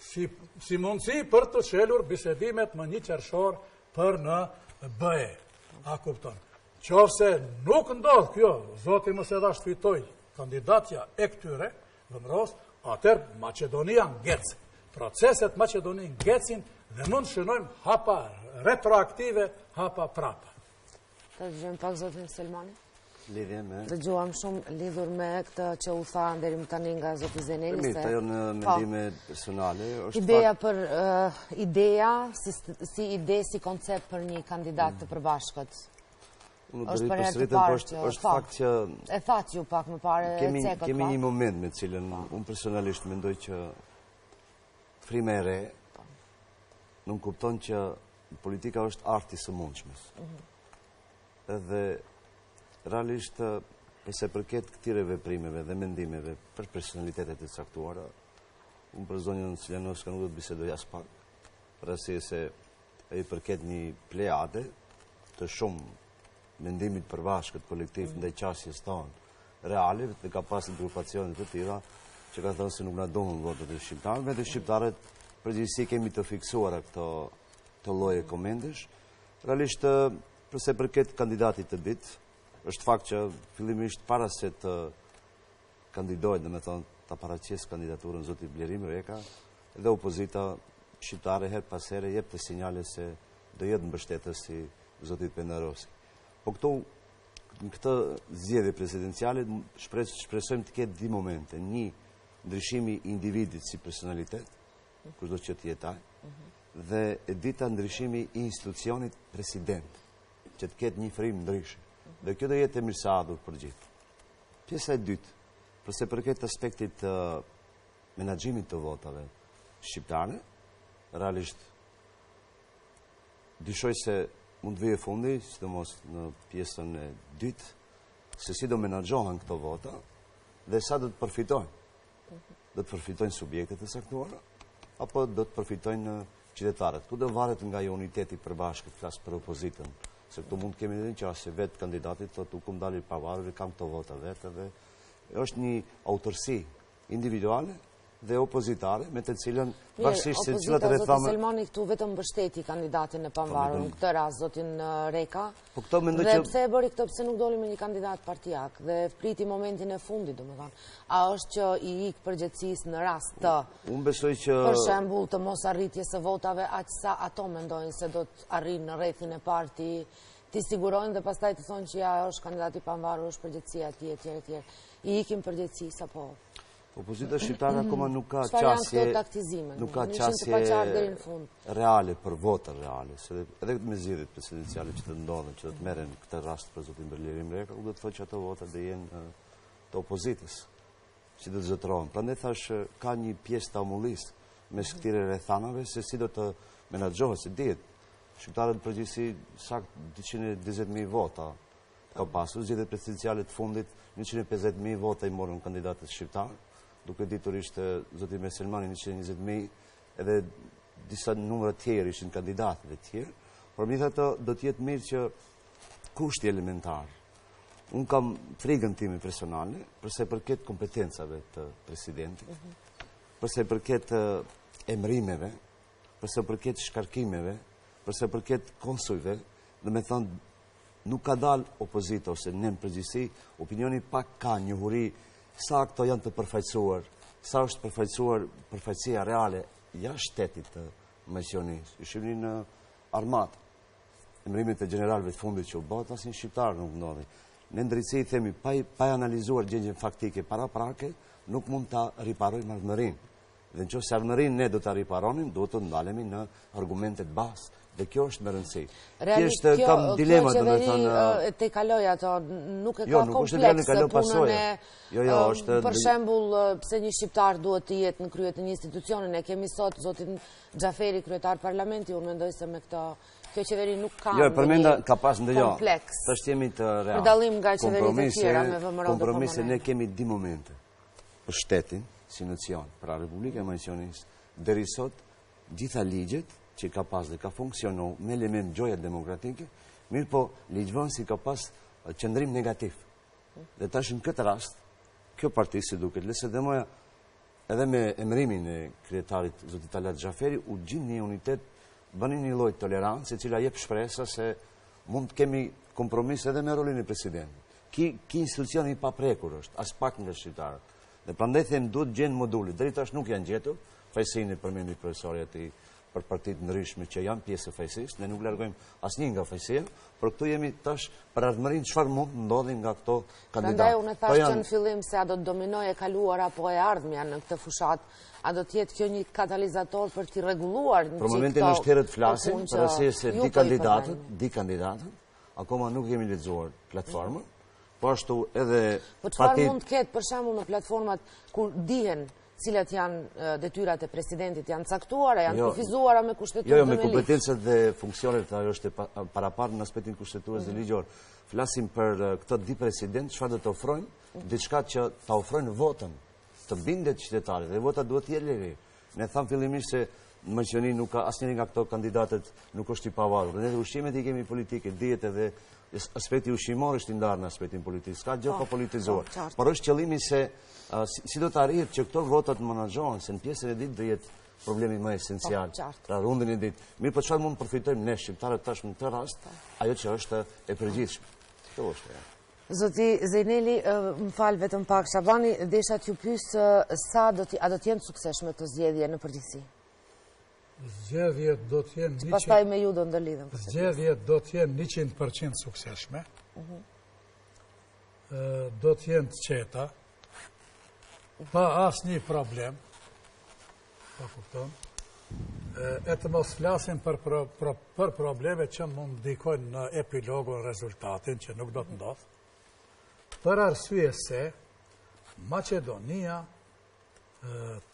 Si, si mundësi për të çelur bisedimet më një qershor për në BE. A kupton. Qoftë se nuk ndodhë kjo, zoti mos e dhashtë, fitojë kandidatja e këtyre, VMRO-s, atëherë Maqedonia ngec. Proceset n'Maqedoni ngecin dhe mund shënojmë hapa retroaktive, hapa prapa. Dëgjojmë pak zotin Selmani? Lidhje me... Dëgjuam shumë lidhur me këtë që u tha ndërmjet nga zoti Zeneli. Të mirë, të jo, po, mendime personale. Ideja për... Eh, ideja, si ide, si koncept për një kandidat të përbashkët. është për herë të parë që... është fakt që... e thatë ju pak më parë e cekët pak. Po. Kemi një moment me të cilën po. unë personalisht mendoj që frima e re po. nuk kupton që politika është arti i së mundshmes. Mhm. Edhe realisht për sa i përket këtire veprimeve dhe mendimeve për personalitete të caktuara, unë për zonjën Siljanovska nuk do të bisedoj aspak, për arsye se i përket një plejade të shumë mendimit të përbashkët kolektiv ndaj çështjes tonë reale dhe ka pas grupacione të tilla që kanë thënë se nuk na duhen votat e shqiptarëve dhe shqiptarët në përgjithësi kemi të fiksuara këto lloje komentesh. Realisht për sa i përket kandidatit të ditë, është fakt që fillimisht para se të kandidojë, domethënë ta paraqesë kandidaturën zoti Blerim Reka dhe opozita shqiptare herë pas here jepte sinjale se do jetë mbështetëse e zotit Pendarovski. Po këtu në këto zgjedhje presidenciale shpresojmë të ketë dy momente, një ndryshimi i individit si personalitet, kushdo që të jetë ai, mhm. dhe e dita ndryshimi i institucionit president, që të ketë një frimë ndryshe. Mhm. Dhe kjo do jetë e mirëseardhur për gjithë. Pjesa e dytë, për sa i përket aspektit të menaxhimit të votave shqiptare, realisht dyshoj se mund të vijë fundi, sidomos në pjesën e dytë, se si do menaxhohen këto vota dhe sa do të përfitojnë. Do të përfitojnë subjektet e caktuara, apo do të përfitojnë Qytetarët, ku do varet nga uniteti i përbashkët, flas për opozitën, se këtu mund të kemi edhe një qasje që vetë kandidati thotë unë kam dalë i pavarur, i kam këto vota vetë dhe është një autorësi individuale dhe opozitare me të cilën varësisht se cilat rrethana... Mirë, opozita, zoti Selmani, këtu vetëm mbështeti kandidatin e pavarur, në këtë rast, zotin Reka, uh, Po këtu mendoj që... Dhe pse e bëri këtë, pse nuk doli me një kandidat partiak, dhe priti momentin e fundit, domethënë. A është që t'i ikë përgjegjësisë në rast të... Unë besoj që... Për shembul të mosarritjes së votave, aq sa ato mendojnë se do të arrijnë në rrethin e parë t'i sigurojnë dhe pastaj të thonë që ja është kandidat i pavarur, është përgjegjësia e tij, etj, etj. I ikim përgjegjësisë, apo... Opozita shqiptare akoma nuk ka qasje nuk ka qasje reale për votën reale se edhe këto zgjedhje presidenciale që do të ndodhin që të merren në këtë rast për zotin Blerim Reka nuk do të thotë që ato votat do jenë të opozitës që të zotërohen prandaj thashë ka një pjesë të amullisë mes këtire rrethanave se si do të menaxhohet se dihet shqiptarët në përgjithësi saktë 220.000 vota Ka pasur zgjedhjet presidenciale të fundit, 150.000 vota i morën kandidatët shqiptarë, duke ditur ishte zoti Selmani 120.000, edhe disa numra të tjerë ishin kandidatë të tjerë, por megjithatë do të jetë mirë që kushti elementar. Unë kam frikën time personale, për sa i përket kompetencave të presidentit, mhm. për sa i përket emërimeve, për sa i përket shkarkimeve, për sa i përket konsujve, domethënë Nuk ka dalë opozita ose ne në përgjithësi, opinioni pak ka njohuri sa këto janë të përfaqësuar, sa është përfaqësuar përfaqësia reale e shtetit të Maqedonisë. Ishim në armatë, emërimet e gjeneralëve të fundit që u bënë, asnjë shqiptar nuk ndodhi. Ne në drejtësi themi, pa e analizuar gjendjen faktike paraprake, nuk mund ta riparojmë ardhmërinë. Dhe në qoftë se ardhmërinë ne do ta riparonim, do të ndalemi në argumentet bazë. Dhe kjo është me rëndësi. Realisht, kjo qeveri i kaloi ato, nuk e jo, ka komplekse për punën e... Jo, jo, është... Për shembul, pse një shqiptar duhet të jetë në krye të një institucioni, e kemi sot, zotin Xhaferi, kryetar parlamenti, unë mendoj se me këto kjo qeveri nuk ka jo, në një ka pas në jo, kompleks. Por të jemi real. Për dallim nga qeveritë e tjera me VMRO-në dhe kompromise. Kompromise ne kemi dy momente. për shtetin si nocion, pra Republika e Maqedonisë, deri sot gjitha ligjet që ka pas dhe ka funksionu me element gjoja demokratike, mirëpo ligjvënësi ka pas qëndrim negativ. Dhe tash në këtë rast, kjo parti si duket, LSDM-ja edhe me emërimin e kryetarit zotit Talat Xhaferi, u gjind një unitet bëni një lloj tolerancë e cila jep shpresa se mund të kemi kompromis edhe me rolin e presidentit. Ky, ky institucion i paprekur është, aspak nga shqiptarët. Dhe prandaj them duhet të gjejnë modulet. Deri tash nuk janë gjetur, fajësinë e përmendi profesori aty për partitë e ndryshme që janë pjesë e fajësisë, ne nuk largojmë asnjë nga fajësia, Por këtu jemi tash për ardhmërinë çfarë mund të ndodhë nga këta kandidatë. Prandaj unë e thashë po që në fillim se a do të dominojë e kaluara apo e ardhmja në këtë fushatë, a do të jetë kjo një katalizator për t'i rregulluar të gjithë këto... Për momentin është herët të flasim, për arsye se dy kandidatët, dy kandidatët, akoma nuk e kemi lexuar platformën, po ashtu edhe... Po çfarë mund të ketë për shembull në platformat kur dihen Cilat janë detyrat e presidentit janë të caktuara, janë jo, të kufizuara me kushtetutën jo, jo, e ligjë? Jo, me kompetencat dhe funksionet ajo është e paraparë në aspektin kushtetues dhe mm. ligjor. Flasim për këta dy presidentë, çfarë do të ofrojnë, mm. diçka që ta ofrojnë votën, të binden qytetarët, dhe vota duhet të jetë e lirë. Ne thamë fillimisht se Në Maqedoni asnjëri nga këto kandidatët nuk është i pavarur. Ne edhe ushqimet i kemi politike, dihet edhe aspekti ushqimor është i ndarë në aspektin politik. Ska gjë pa u politizuar. Po, Por është qëllimi se si do të arrihet që këto vota të menaxhohen, se në pjesën e dytë do jetë problemi më esencial. Po, pra rundin e dytë. Mirëpo çfarë mund të përfitojmë ne shqiptarët tashmë në këtë rast, ajo që është e përgjithshme. Kjo është. Zoti Zejneli, më fal vetëm pak, Shabani, desha t'ju pyes sa do t'i, a do t'jenë suksesshme këto zgjedhje në përgjithësi? Zgjedhjet do t'jenë... Që pastaj me ju do ndërlidhem. Zgjedhjet do t'jenë 100% suksesshme, mhm. do t'jenë të qeta, pa asnjë problem, A kupton. E të mos flasim për, për, për, për probleme që mund të ndikojnë në epilogun rezultatin që nuk do të ndodhë, për arsye se Maqedonia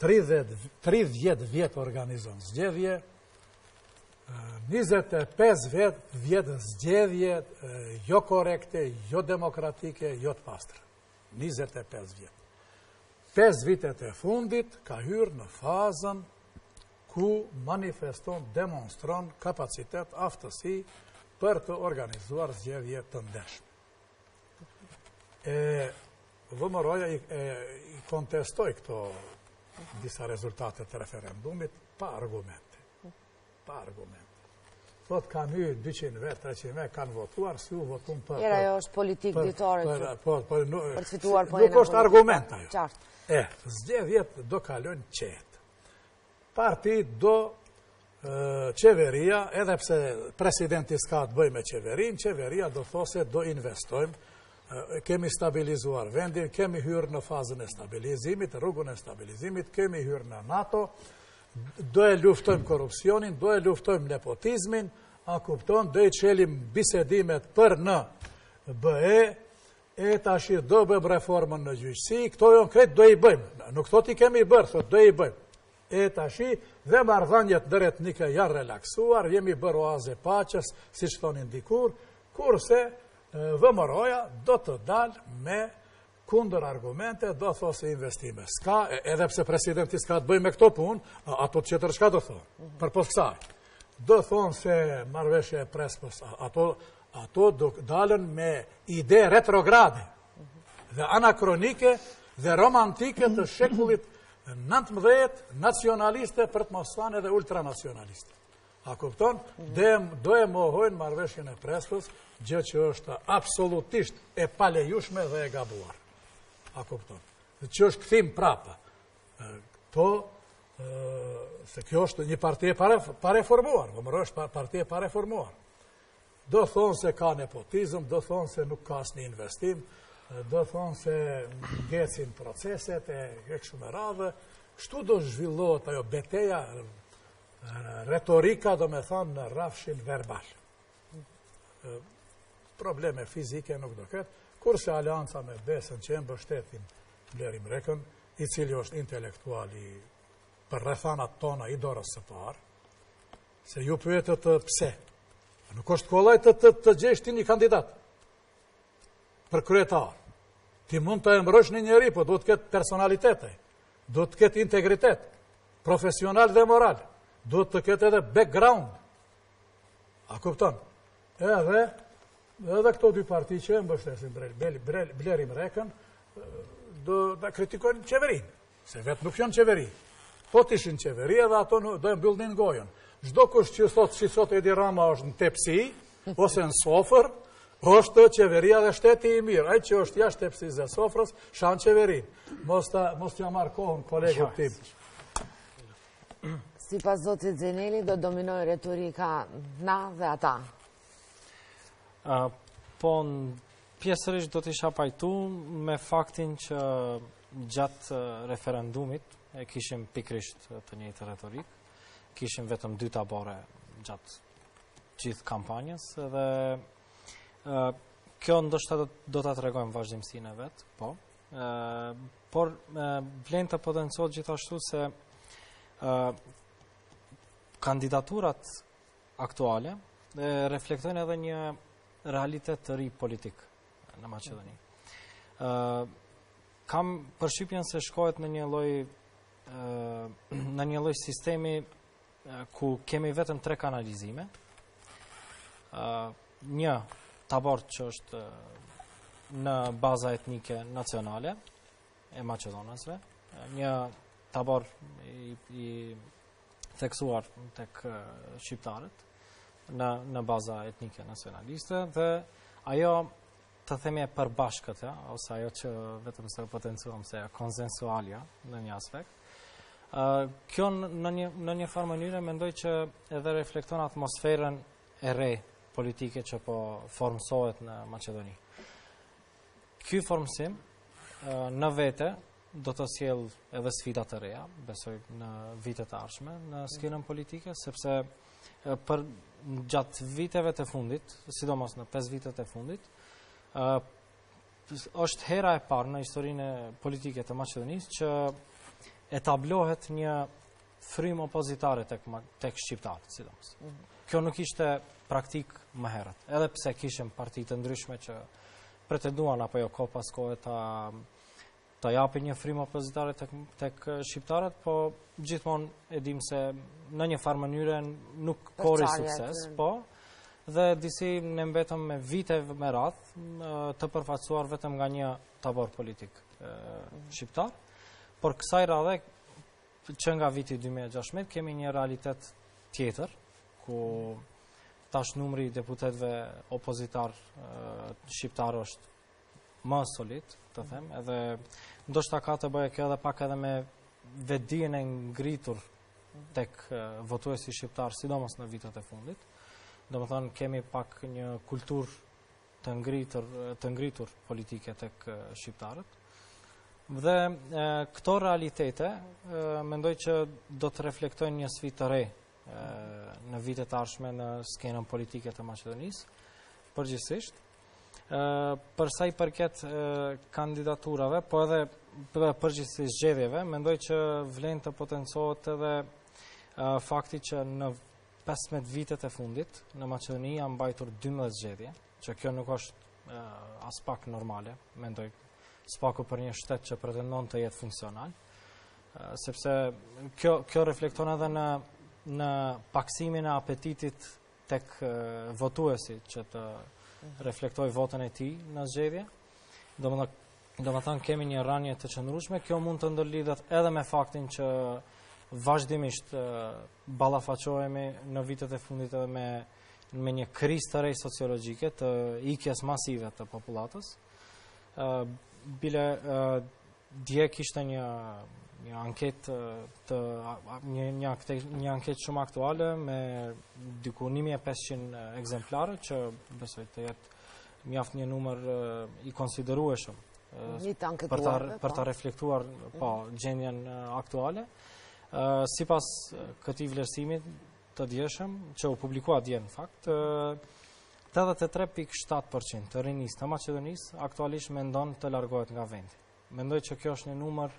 30, 30 vjet organizon zgjedhje, 25 vjet vjet zgjedhje jo korekte, jo demokratike, jo të pastra. njëzet e pesë vjet. Pesë vitet e fundit ka hyrë në fazën ku manifeston, demonstron kapacitet, aftësi për të organizuar zgjedhje të ndershme. E VMRO-ja i, e, i kontestoi këto disa rezultate të referendumit pa argumente. Pa argument. Thotë kanë hy 200 vetë, 300 vetë, kanë votuar, si u votun për... E ajo është politikë ditore që... Po, po, për të fituar për e në... Nuk është argument ajo. Qartë. E, zgjedhjet do kalojnë qetë. Partia do qeveria, edhe pse presidenti s'ka të bëjë me qeverinë, qeveria do thotë se do investojmë, kemi stabilizuar vendin, kemi hyrë në fazën e stabilizimit, rrugën e stabilizimit, kemi hyrë në NATO, Do e luftojmë korrupsionin, do e luftojmë nepotizmin, a kupton, do i çelim bisedimet për në BE, e tashi do e bëjmë reformën në gjyqësi, këto janë krejt do i bëjmë, nuk thotë i kemi bërë, thotë do i bëjmë. E tashi dhe marrëdhëniet ndëretnike janë relaksuar, jemi bërë oazë e paqes, siç thonin dikur, kurse VMRO-ja do të dalë me kundërargumente, do thonë se investime s'ka, edhe pse presidenti s'ka të bëjë me këto punë, ato, tjetër çka do thonë, mhm. përpos kësaj. Do thonë se Marrëveshja e Prespës, ato, ato do dalin me ide retrograde mhm. dhe anakronike dhe romantike të shekullit 19 nacionaliste për të mos thënë dhe ultranacionaliste. A kupton? Do e mohojnë marrëveshjen e Prespës, gjë që është absolutisht e palejushme dhe e gabuar. A kupton? Dhe që është kthim prapa. Do thonë se kjo është një parti e pareformuar, VMRO është parti e pareformuar. Do thonë se ka nepotizm, do thonë se nuk ka asnjë investim, do thonë se ngecin proceset e kështu me radhë, kështu do zhvillohet ajo betejë, Retorika domethënë në rrafshin verbal. Probleme fizike nuk do ketë, kurse Aleanca me Besën që e mbështetin Blerim Rekën, i cili është intelektuali për rrethanat tona i dorës së parë, se ju pyetët pse. Nuk është kollaj të, të, të gjesh ti një kandidat. për kryetar. Ti mund ta emërosh një njeri, po duhet të ketë personalitet, duhet të ketë integritet, profesional dhe moral, duhet të ketë edhe background. A kupton? Edhe, edhe këto dy parti që e mbështesin Blerim Rekën, do të kritikojnë qeverinë. Se vetë nuk janë qeveri. Po të ishin qeveri edhe ato do e mbyllnin gojën. Çdokush që sot që sot te Edi Rama është në tepsi, ose në sofër, është qeveria dhe shteti i mirë. Ai që është jashtë tepsisë dhe sofrës, shan qeverinë. Mos t'ia marr kohën, kolegut tim. Sipas zotit Zeneli, do dominojë retorika ne dhe ata. Po, pjesërisht do të isha pajtu me faktin që gjatë referendumit e kishim pikërisht të njëjtën retorikë, kishim vetëm dy tabore gjatë gjithë kampanjës dhe kjo ndoshta do ta tregojë vazhdimësinë e vet, po. Ë por vlen të potencohet gjithashtu se ë kandidaturat aktuale reflektojnë edhe një realitet të ri politik në Maqedoni. Kam përshtypjen se shkohet në një lloj në një lloj sistemi ku kemi vetëm tre kanalizime. Një tabor që është në baza etnike nacionale e maqedonasve, një tabor i theksuar tek shqiptarët në në baza etnike nacionaliste dhe ajo të themi e përbashkëta, ose ajo që vetëm se potencuam si konsensualja në një aspekt. Uh, kjo në një, në një farë mënyre mendoj që edhe reflekton atmosferën e re politike që po formësohet në Maqedoni. Ky formësim uh, në vete do të sjell edhe sfida të reja, besoj në vitet e ardhshme në skenën politike, sepse përgjatë viteve të fundit, sidomos në 5 vitet e fundit, është hera e parë në historinë politike të Maqedonisë që etablohet një frymë opozitare tek tek shqiptarët, sidomos. Mhm. Kjo nuk ishte praktikë më herët, edhe pse kishim parti të ndryshme që pretenduan, apo jo kohë pas kohe ta ta japin një frymë opozitare tek shqiptarët, po gjithmonë e dimë se në një farë mënyre nuk korri sukses, po, dhe disi ne mbetëm me vite me radhë të përfaqësuar vetëm nga një tabor politik shqiptar, por kësaj radhe që nga viti 2016 kemi një realitet tjetër, ku tash numri i deputetëve opozitar shqiptar është më solid, të them, mhm. edhe ndoshta ka të bëjë kjo edhe pak edhe me vetëdijen e ngritur mhm. tek votuesi shqiptar, sidomos në vitet e fundit. Domethënë kemi pak një kulturë të ngritur të ngritur politike tek shqiptarët. Dhe këto realitete mendoj që do të reflektojnë një sfidë të re në vitet e ardhshme në skenën politike të Maqedonisë përgjithsisht. Për sa i përket kandidaturave, po edhe përgjithësisht zgjedhjeve, mendoj që vlen të potencohet edhe fakti që në 15 vitet e fundit, në Maqedoni janë mbajtur 12 zgjedhje, që kjo nuk është aspak normale, mendoj, së paku për një shtet që pretendon të jetë funksional, sepse kjo reflekton edhe në pakësimin e apetitit tek votuesi që të mhm. reflektojë votën e tij në zgjedhje. Do më do me thënë kemi një rënie të qëndrueshme, kjo mund të ndërlidhet edhe me faktin që vazhdimisht ballafaqohemi në vitet e fundit edhe me, me një krizë të re sociologjike të ikjes masive të popullatës. Bile Dje kishte një një anketë të një një një anketë shumë aktuale me diku 1500 ekzemplarë që besoj të jetë mjaft një numër i konsiderueshëm për ta për po. ta reflektuar po mhm. gjendjen aktuale. Sipas këtij vlerësimi të djeshëm që u publikua dje në fakt, Tetëdhjetë e tre pikë shtatë për qind të rinisë të Maqedonisë aktualisht mendon të largohet nga vendi. Mendoj që kjo është një numër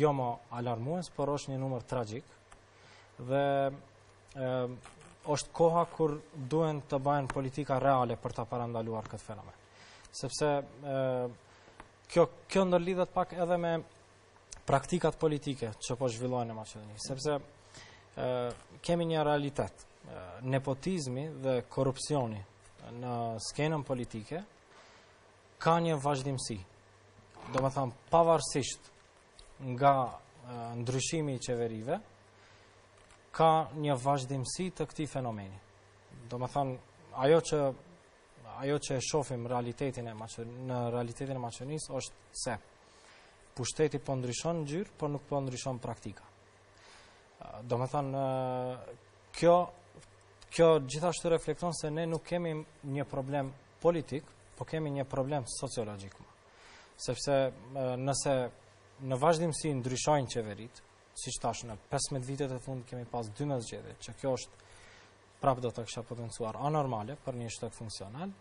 jo më alarmues, por është një numër tragjik. Dhe është koha kur duhen të bëhen politika reale për ta parandaluar këtë fenomen. Sepse kjo kjo ndërlidhet pak edhe me praktikat politike që po zhvillohen në Maqedoni, sepse kemi një realitet, nepotizmi dhe korrupsioni në skenën politike ka një vazhdimësi. Domethënë, pavarësisht nga ndryshimi i qeverive, ka një vazhdimësi të këtij fenomeni. Domethënë, ajo që ajo që e shofim në realitetin e Maqedonisë, në realitetin e Maqedonisë është se pushteti po ndryshon ngjyrë, por nuk po ndryshon praktika. Domethënë, kjo, kjo gjithashtu reflekton se ne nuk kemi një problem politik, po kemi një problem sociologik. Sepse nëse në vazhdimësi ndryshojnë qeveritë, siç tash në 15 vitet e fundit kemi pas 12 zgjedhje, që kjo është prap do ta kisha potencuar anormale për një shtet funksional,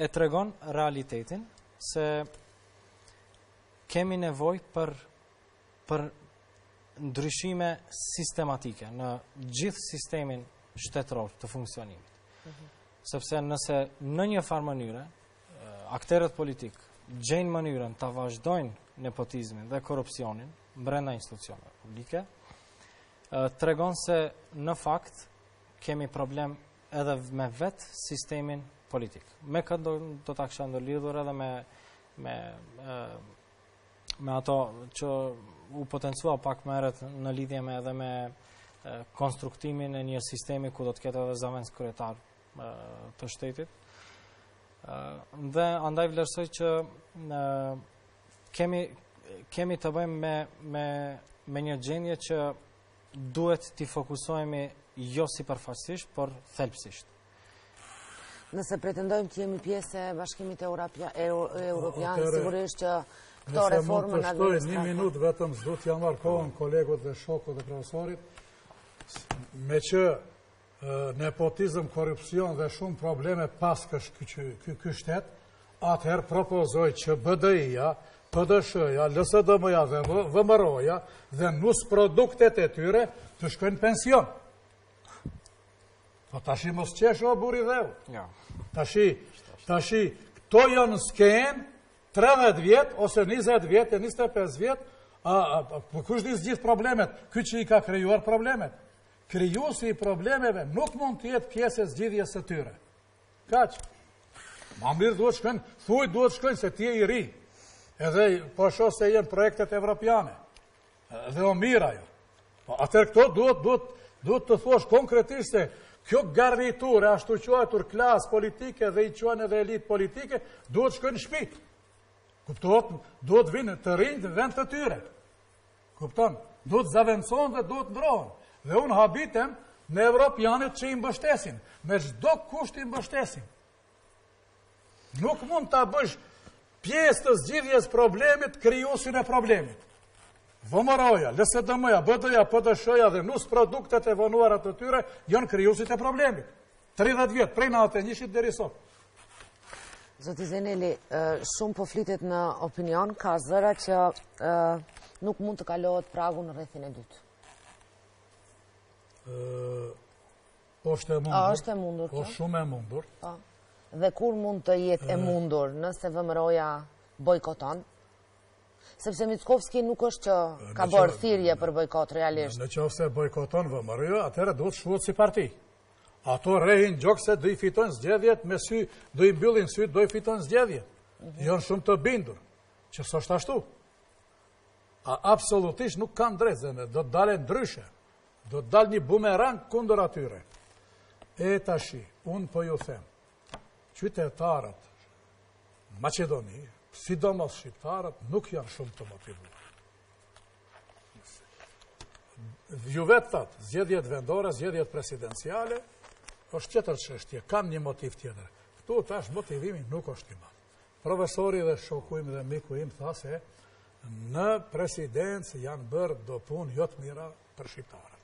e tregon realitetin se kemi nevojë për, për ndryshime sistematike në gjithë sistemin shtetëror të funksionimit. Mhm. Sepse nëse në një farë mënyre, akterët politikë gjejnë mënyrën ta vazhdojnë nepotizmin dhe korrupsionin brenda institucioneve publike, tregon se në fakt kemi problem edhe me vetë sistemin politik. Me këtë do, do ta kisha ndërlidhur edhe me, me, me ato që u potencua pak më herët në lidhje me edhe me konstruktimin e një sistemi ku do të ketë edhe zëvendëskryetar të shtetit. Dhe andaj vlerësoj që në Kemi kemi të bëjmë me me me një gjendje që duhet t'i fokusohemi jo sipërfaqësisht, por thelbësisht. Nëse pretendojmë të jemi pjesë e Bashkimit Evropian, Evropian sigurisht që këto reforma na vjen. Nëse mund të një minutë vetëm s'do t'ia marr kohën kolegut dhe shokut profesorit meqë nepotizëm, korrupsion dhe shumë probleme paskësh ky ky shtet, atëherë propozoj që BDI-ja, PDSH-ja, LSDM-ja dhe VMRO-ja dhe nusproduktet e tyre të shkojnë në pension. Po tashi mos qesh o burri i dheut. Ja. Tashi, tashi, këto janë në skenë 30 vjet ose 20 vjet e 25 vjet, a, a, a, po kush do i zgjidhë problemet? Ky që i ka krijuar problemet. Krijuesi i problemeve nuk mund të jetë pjesë e zgjidhjes së tyre. Kaq. Ma mirë duhet t'shkojnë, thuj duhet t'shkojnë se ti je i ri. Edhe po shoh se janë projektet evropiane. Dhe o mira jo. Po atëherë këto duhet duhet duhet të thuash konkretisht se kjo garniturë e ashtuquajtur klasë politike dhe i quajnë edhe elitë politike duhet t'shkojnë në shtëpi. Kuptohet, duhet t'vijnë të rinjtë vend të tyre. Kupton? Duhet të zavendësohen dhe duhet ndrrohen. Dhe unë habitem me evropianët që i mbështesin, me çdo kusht i mbështesin. Nuk mund ta bësh pjesë të zgjidhjes problemit krijuesin e problemit. VMRO-ja, LSDM-ja, BDI-ja, PDSH-ja dhe nusproduktet e vonuara të tyre, janë krijuesit e problemit. Tridhjetë vjet prej nëntëdhjetë e njëshit deri sot. Zoti Zeneli, shumë po flitet në opinion, ka zëra që nuk mund të kalohet pragu në rrethin e dytë. Po është e mundur. është e mundur. Po shumë e mundur. Po. Dhe kur mund të jetë e mundur nëse VMRO-ja bojkoton? Sepse Mickovski nuk është që ka bërë thirje për bojkot realisht. Në qoftë se bojkoton VMRO-ja, atëherë do të shuhet si parti. Ato rrehin gjoks se do i fitojnë zgjedhjet me sy, do i mbyllin sy, do i fitojnë zgjedhjet. Mhm. Janë shumë të bindur, që s'është ashtu. A absolutisht nuk kanë drejtë zëmë, do të dalë ndryshe, do të dalë një bumerang kundër atyre. E tashi, unë po ju them, qytetarët, Maqedoni, sidomos shqiptarët, nuk janë shumë të motivuar. Ju vetë thatë, zgjedhjet vendore, zgjedhjet presidenciale, është tjetër çështje, kanë një motiv tjetër. Këtu tash motivimi nuk është i madh. Profesori dhe shoku im dhe miku im tha se në presidencë janë bërë do punë jo të mira për shqiptarët.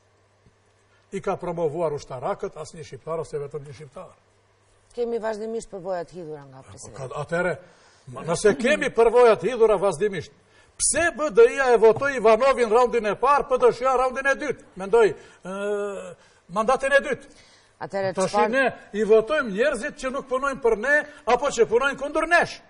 I ka promovuar ushtarakët, asnjë shqiptar, ose vetëm një shqiptar. Kemi vazhdimisht përvoja të hidhura nga presidenti. Atëherë, nëse kemi përvoja të hidhura vazhdimisht, pse BDI-ja e votoi Ivanovin raundin e parë, po desha raundin e dytë, mendoj, mandatin e dytë. Atëherë, tashi ne i votojmë njerëzit që nuk punojnë për ne, apo që punojnë kundër nesh.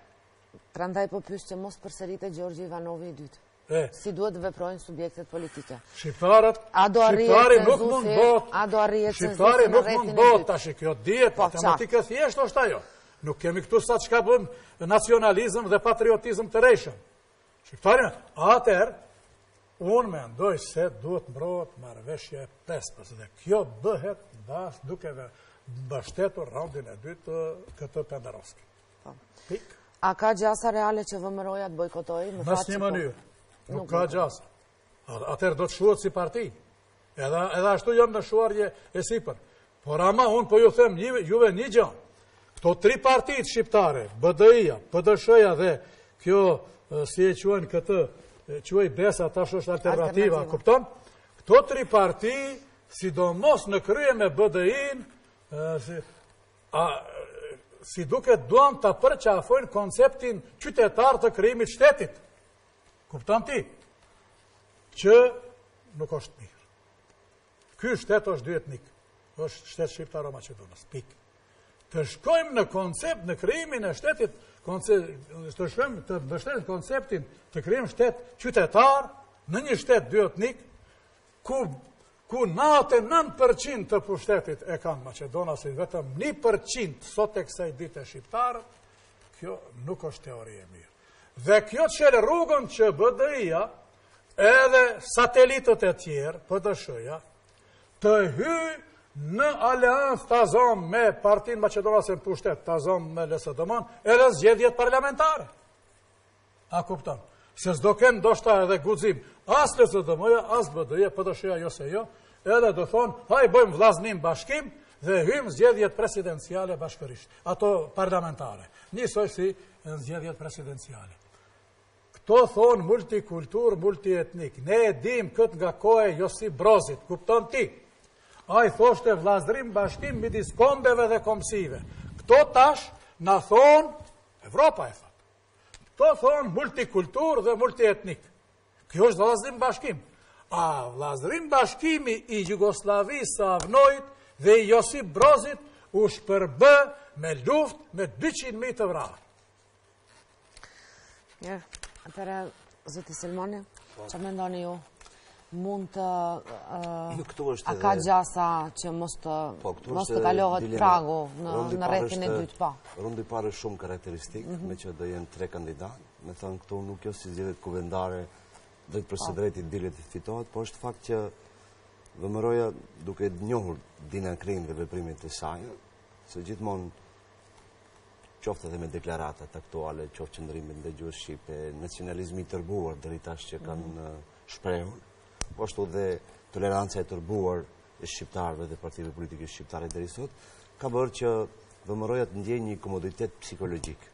Prandaj po pys që mos përsëritet Gjorgji Ivanovi i dytë. si duhet të veprojnë subjektet politike. Shqiptarët, shqiptari nuk mund bohet, shqiptari nuk mund bohet, tashi kjo dihet, po, matematikë e thjeshtë është ajo. Nuk kemi këtu tash çka bëjm nacionalizm dhe patriotizm të rrejshëm. Shqiptari, atëherë, unë mendoj se duhet mbrohet Marrëveshja e Prespës, dhe kjo bëhet bash duke e mbështetur raundin e dytë këtë Pendarovskin. Po. Pik. A ka gjasa reale që VMRO-ja të bojkotojë? Në një po. mënyrë. Nuk ka gjasa. Atëherë do të shuhet si parti. Edhe ashtu janë në shuarje e sipër. Por ama, unë po ju them, juve një gjë. Këto tri partitë shqiptare, BDI-ja, PDSH-ja dhe kjo, si e quen këtë, quaj Besa, tash është Alternativa, kupton? Këto tri parti, sidomos në krye me BDI-në, Si duket duan ta përqafojnë konceptin qytetar të krijimit shtetit. Kupton ti? Që nuk është mirë. Ky shtet është dyetnik, është shtet shqiptaro-maqedonas. Pikë. Të shkojmë në koncept në krijimin e shtetit, të shkojmë të mbështesim konceptin të krijojmë shtet qytetar në një shtet dyetnik, ku ku nëntëdhjetë e nëntë për qind të pushtetit e kanë maqedonasit, vetëm një për qind sot e kësaj dite shqiptarët, kjo nuk është teori e mirë. Dhe kjo çel rrugën që BDI-ja edhe satelitët e tjerë, PDSH-ja, të hyjë në aleancë ta zëmë me partinë maqedonase në pushtet, ta zëmë me LSDM-në edhe zgjedhjet parlamentare. A kupton? Se s'do kenë ndoshta edhe guxim, as LSDM-ja, as BDI-ja, PDSH-ja, jo se jo, edhe do thonë, hajt bëjmë vllaznim bashkim dhe hymë zgjedhjet presidenciale bashkërisht, ato parlamentare, njësoj si në zgjedhjet presidenciale. Këto thonë multikultur, multietnik, ne e dim këtë nga koha e Josip Brozit, kupton ti, ai thoshte vllazërim bashkim midis kombeve dhe kombësive. Këto tash na thonë, Evropa e thotë, Këto thonë multikultur dhe multietnik. Kjo është vllazërim bashkim. A vllazërim bashkimi i Jugosllavisë së AVNOJ-it dhe i Josip Brozit u shpërbë me luftë me 200.000 të vrarë. Njërë, atëherë Zoti Selmani, po. çka mendoni ju, mund të... A ka gjasa që mos të po, kalohet pragu në rrethin e dytë, po? Rundi i parë shumë karakteristik, mhm. meqë do jenë tre kandidatë, me thënë këtu nuk janë si zgjedhjet kuvendare, dhe drejtpërsëdrejti po. dilet të fitohet, po është fakt që VMRO-ja duke njohur dinakërinë dhe veprimet e saj, Se gjithmonë qoftë edhe me deklaratat aktuale, qoftë qëndrimi ndaj gjuhës shqipe, nacionalizmi i tërbuar deri tash që kanë mhm. uh, shprehur, po ashtu dhe toleranca e tërbuar e shqiptarëve dhe partive politike shqiptare deri sot, ka bërë që VMRO-ja të ndjejë një komoditet psikologjik.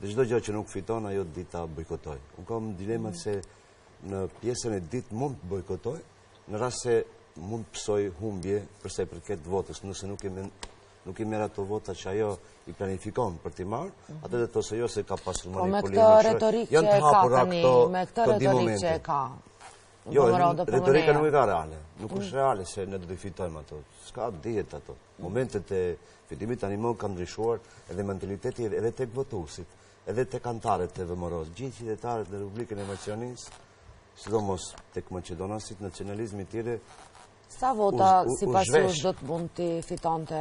Dhe çdo gjë që nuk fiton, ajo di ta bojkotojë. Unë kam dilemat mhm. se në pjesën e dytë mund të bojkotojë, Në rast se mund të pësoj humbje përsa i përket votës, nëse nuk i men nuk i merr ato vota që ajo i planifikon për t'i marrë, mhm. atëherë të thotë se jo se ka pasur po, manipulim në shërë, janë të hapur rakë të Me këtë retorikë që e ka, jo, retorika nuk e ka reale, nuk është mhm. reale se ne do të fitojmë ato, s'ka dihet ato, mhm. momentet e fitimit tani më kanë ndryshuar edhe mentaliteti edhe tek votuesit, edhe tek anëtarët e VMRO-s, gjithë qytetarët në Republikën e Maqedonisë, sidomos tek maqedonasit, nacionalizmi i tyre Sa vota sipas jush do të mund të fitonte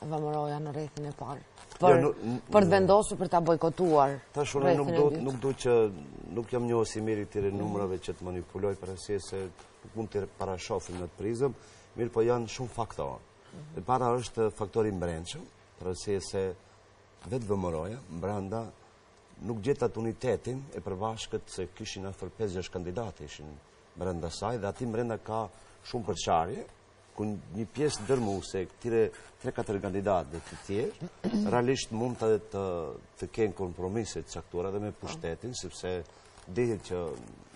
VMRO-ja në rrethin e parë? Jo, për të vendosu për të bojkotuar Ta shumë nuk do, nuk do që nuk jam njohës i mirë i mhm. numrave që të manipuloj për arsye se mund të parashohim në atë prizëm mirëpo janë shumë faktorë mhm. e para është faktori i mbrendshëm për arsye se vetë VMRO-ja mbranda nuk gjeti atë unitetin e përbashkët se kishin afër 5-6 kandidatë ishin mbrenda saj dhe aty mbrenda ka shumë përçarje, ku një pjesë dërrmuese e këtyre 3-4 kandidatë dhe të tjerë, realisht mund të, të, të kenë kompromise të caktuara dhe me pushtetin, sepse dihet që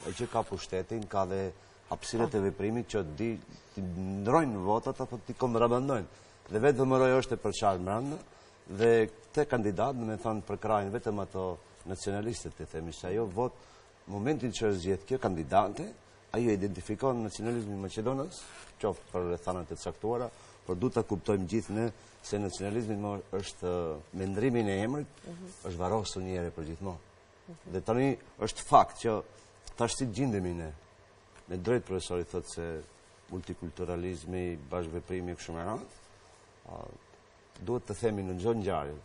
ai që ka pushtetin, ka dhe hapsirat e veprimit që t'i, t'i ndërrojnë votat apo t'i kontrabandojnë. Dhe vetë VMRO-ja është e përçarë mbrenda, dhe këtë kandidate, domethënë, përkrahin vetëm ato nacionalistët, të themi, se ajo votë, momentin që është zgjedhë kjo kandidate, ajo identifikon nacionalizmin maqedonas, qoftë për rrethanat e caktuara, por duhet të kuptojmë gjithë ne se nacionalizmi më është me ndërrimin e emrit, mhm. është varosë njëherë e përgjithmonë. Mhm. Dhe tani është fakt që tash si gjindemi ne, me drejtë profesori, thotë se multikulturalizmi, bashkëveprimi e kështu me radhë, duhet të themi në çdo ngjarje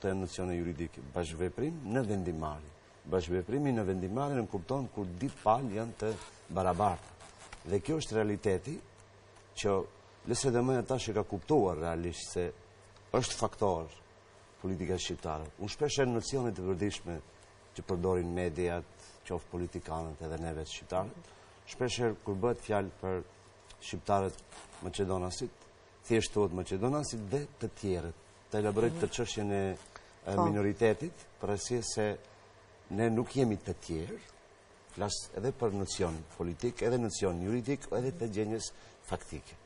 ato janë nocione juridike, bashkëveprim në vendimmarrje. Bashkëveprimi në vendimmarrje nënkupton kur dy palë janë të barabartë. Dhe kjo është realiteti që LSDM-ja tash e ka kuptuar realisht se është faktor politika shqiptare. Unë shpeshherë në nocionet e përditshme që përdorin mediat, qoftë politikanët edhe neve shqiptarët, Shpeshherë kur bëhet fjalë për shqiptarët maqedonasit, thjesht thuhet maqedonasit dhe të tjerët. Të elaboroj mhm. për çështjen e po. minoritetit, për arsye se ne nuk jemi të tjerë, flas edhe për nocion politik, edhe nocion juridik, edhe të gjenjës faktike.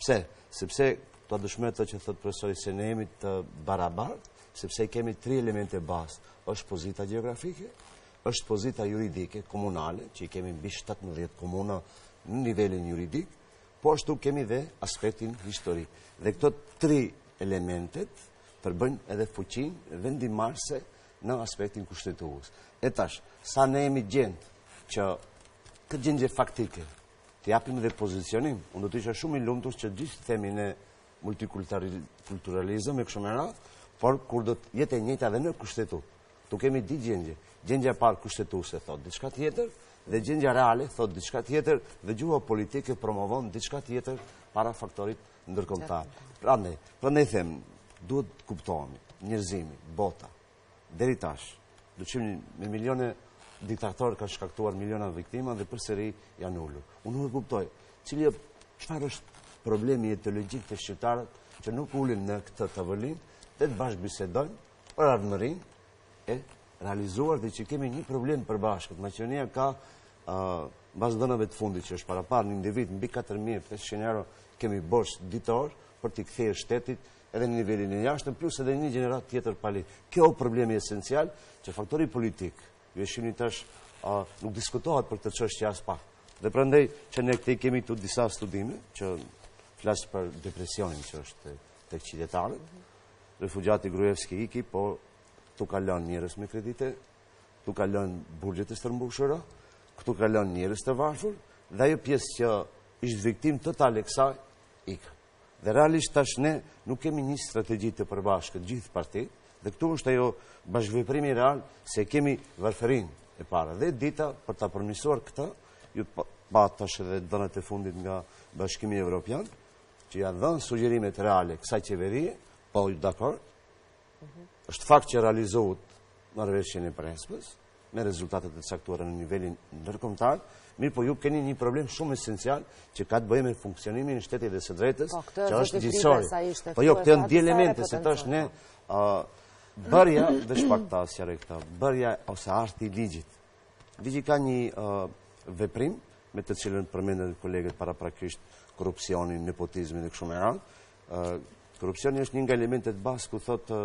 Pse? Sepse dua të dëshmoj atë që thotë profesori se ne jemi të barabartë, sepse kemi tri elemente bazë. Është pozita gjeografike, është pozita juridike, komunale, që i kemi mbi 17 komuna në nivelin juridik, po ashtu kemi dhe aspektin historik. Dhe këto tri elementet përbëjnë edhe fuqinë vendimmarrëse në aspektin kushtetues. E tash, sa ne jemi në gjendje që këtë gjendje faktike t'i japim dhe pozicionim, unë do të isha shumë i lumtur që gjithë themi ne multikulturalizëm e kështu me radhë, por kur do të jetë e njëjta dhe në kushtetutë, Tu kemi dy gjendje. Gjendja e parë kushtetuese thotë diçka tjetër dhe gjendja reale thotë diçka tjetër dhe gjuha politike promovon diçka tjetër para faktorit ndërkombëtar. Prandaj, prandaj them, duhet të kuptohemi, njerëzimi, bota, deri tash, domethënë me milionë diktatorë kanë shkaktuar miliona viktima dhe përsëri janë ulur. Unë nuk e kuptoj, cili çfarë është problemi etiologjik te shqiptarët që nuk ulen në këtë tavolinë dhe të bashkëbisedojnë për ardhmërinë e realizuar dhe që kemi një problem të përbashkët. Maqedonia në bazë të dhënave të fundit që është paraparë një individ mbi 4.500 euro kemi borç ditor për t'i kthyer shtetit edhe në nivelin e jashtëm, plus edhe një gjeneratë tjetër pali. Kjo o problemi esencial që faktori politik, ju e shihni tash, nuk diskutohet për këtë çështje aspak. Dhe prandaj që ne këtë kemi edhe disa studime që flasin për depresionin që është te qytetarët, Refugjati Gruevski iku, po këtu ka lënë njerëz me kredite, këtu ka lënë burgjet e stërmbushura, këtu ka lënë njerëz të varfër, dhe ajo pjesë që ishte viktimë totale e kësaj, iku. Dhe realisht tash ne nuk kemi një strategji të përbashkët gjithëpartiake, dhe këtu është ajo bashkëveprimi real se kemi varfërinë e parë. Dhe dita për ta përmirësuar këta, ju patë tash edhe të dhënat e fundit nga Bashkimi Evropian, që janë dhënë sugjerimet reale kësaj qeverie, po ju dakord, mhm. është fakt që realizuat marrëveshjen e Prespës, me rezultate të caktuara në nivelin ndërkombëtar, mirëpo ju keni një problem shumë esencial që ka të bëjë me funksionimin e shtetit dhe së drejtës, po, që është gjyqësori. Po jo, këto janë dy elemente, se të është ne bërja dhe shpaktasja re këta, bërja ose arti i ligjit, Ligji ka një veprim me të cilën përmendën kolegët paraprakisht korrupsionin, nepotizmin e kështu me radhë. Korrupsioni është një nga elementet bazë ku thotë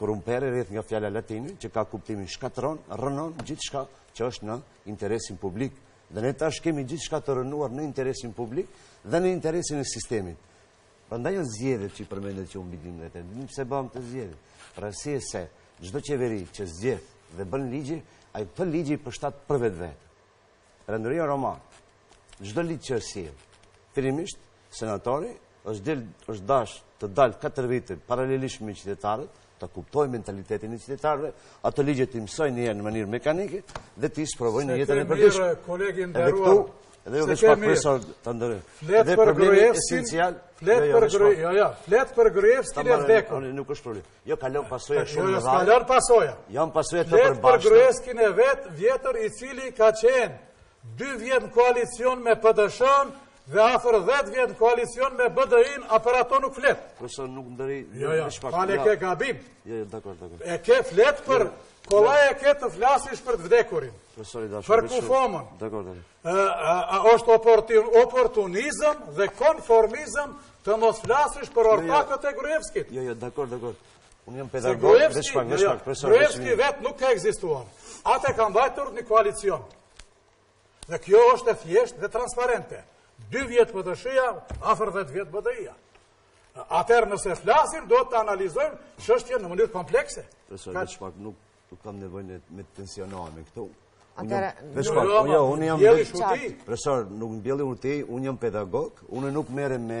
korrumpere rrjedh nga fjala latine, që ka kuptimin shkatërron, rrënon gjithçka që është në interesin publik. Dhe ne tash kemi gjithçka të rrënuar në interesin publik dhe në interesin e sistemit. Prandaj janë zgjedhjet që i përmendët që u mbi 12 vete. Dimë pse bëhen këto zgjedhje. Për arsye se çdo qeveri që zgjedh dhe bën ligje, ai këto ligje i përshtat për vetvete. Perandoria Romake. Çdo ligj që është sjellë. Fillimisht senatori është del është dashtë të dalë katër vite paralelisht me qytetarët, të kuptoj mentalitetin e qytetarëve, ato ligje t'i mësoj në mënyrë mekanike dhe t'i sprovoj në jetën e përditshme. Edhe këtu, edhe jo veç pak profesor i nderuar. Flet për Gruevskin, flet jo, për Gruevskin, jo, jo, flet për Gruevskin e vdekur. Nuk është problem. Jo, ka lënë pasoja shumë të mëdha. Ka lënë pasoja. Janë pasoja të përbashkëta. Flet për Gruevskin e vetë vjetër i cili ka qenë 2 vjet në koalicion me PDSH-n dhe afër 10 vjet në koalicion me BDI-n, a për ato nuk flet? Profesor i nderuar. Jo, jo, fal, e ke gabim. Jo, jo, dakor, dakor. E ke flet për kollaj e ke të flasish për të vdekurin. Profesor i dashur. Për kufomën. Dakor, dakor. A është oportun oportunizëm dhe konformizëm të mos flasish për ortakët e Gruevskit? Jo, jo, dakor, dakor. Unë jam pedagog, veç pak, veç pak, profesor. Gruevski vetë nuk ka ekzistuar. Atë e ka mbajtur një koalicion. Dhe kjo është e thjeshtë dhe transparente. Dy vjet PDSH-ja, afër dhjetë vjet BDI-ja. Atëherë nëse flasim, do ta analizojmë çështjen në mënyrë komplekse. Profesor, veç pak, nuk ka nevojë me u tensionohemi këtu. Unë jam... Profesor, nuk në bjeli unë ti, unë jam pedagog, unë nuk merrem me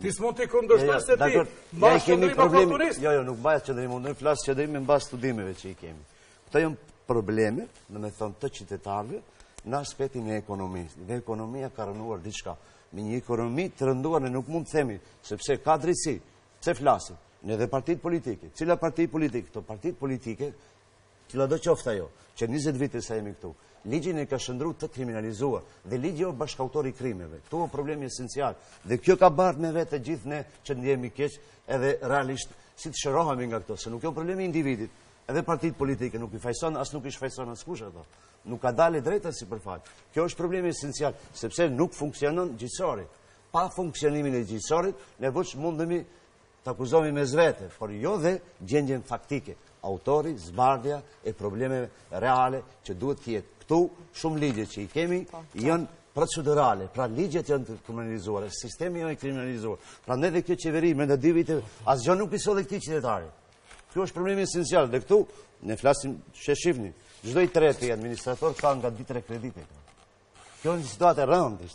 Ti s'mund t'i kundërshtosh se ti mban qëndrim oportunist. Jo, jo, nuk mbaj qëndrim, unë flas qëndrim me mbas studimeve që i kemi. Këto janë probleme, domethënë të qytetarëve, në aspektin e ekonomisë. Dhe ekonomia ka rënuar diçka. Me një ekonomi të rënduar ne nuk mund të themi, sepse ka drejtësi, pse flasim, ne edhe partitë politike. Cilat parti politike? Këto partitë politike Cilado qoftë ajo, që njëzet vite sa jemi këtu, ligjin e ka shndërru të kriminalizuar, dhe ligji o bashkautor i krimeve. Këtu o problemi esencial, dhe kjo ka bartë me vete të gjithë ne që ndjehemi keq, edhe realisht si të shërohemi nga këto, se nuk o problemi i individit, edhe partitë politike nuk i fajson, as nuk i shfajson askush ato. Nuk ka dalë drejtësia për fat. Ky është problemi esencial, sepse nuk funksionon gjyqësori. Pa funksionimin e gjyqësorit, ne veç mundemi të akuzojmë mes vete, por jo dhe gjendjen faktike, autori, zbardhja e problemeve reale që duhet të jetë. Këtu shumë ligje që i kemi, po, janë procedurale, pra ligjet janë të kriminalizuara, sistemi jonë i kriminalizuar, pra edhe kjo qeveri, me në dy vite, asgjë nuk i solli këtij qytetari. Ky është problemi esencial, dhe këtu, ne flasim që shifni, çdo i treti administrator ka nga 2-3 kredi. Kjo është një situatë e rëndë,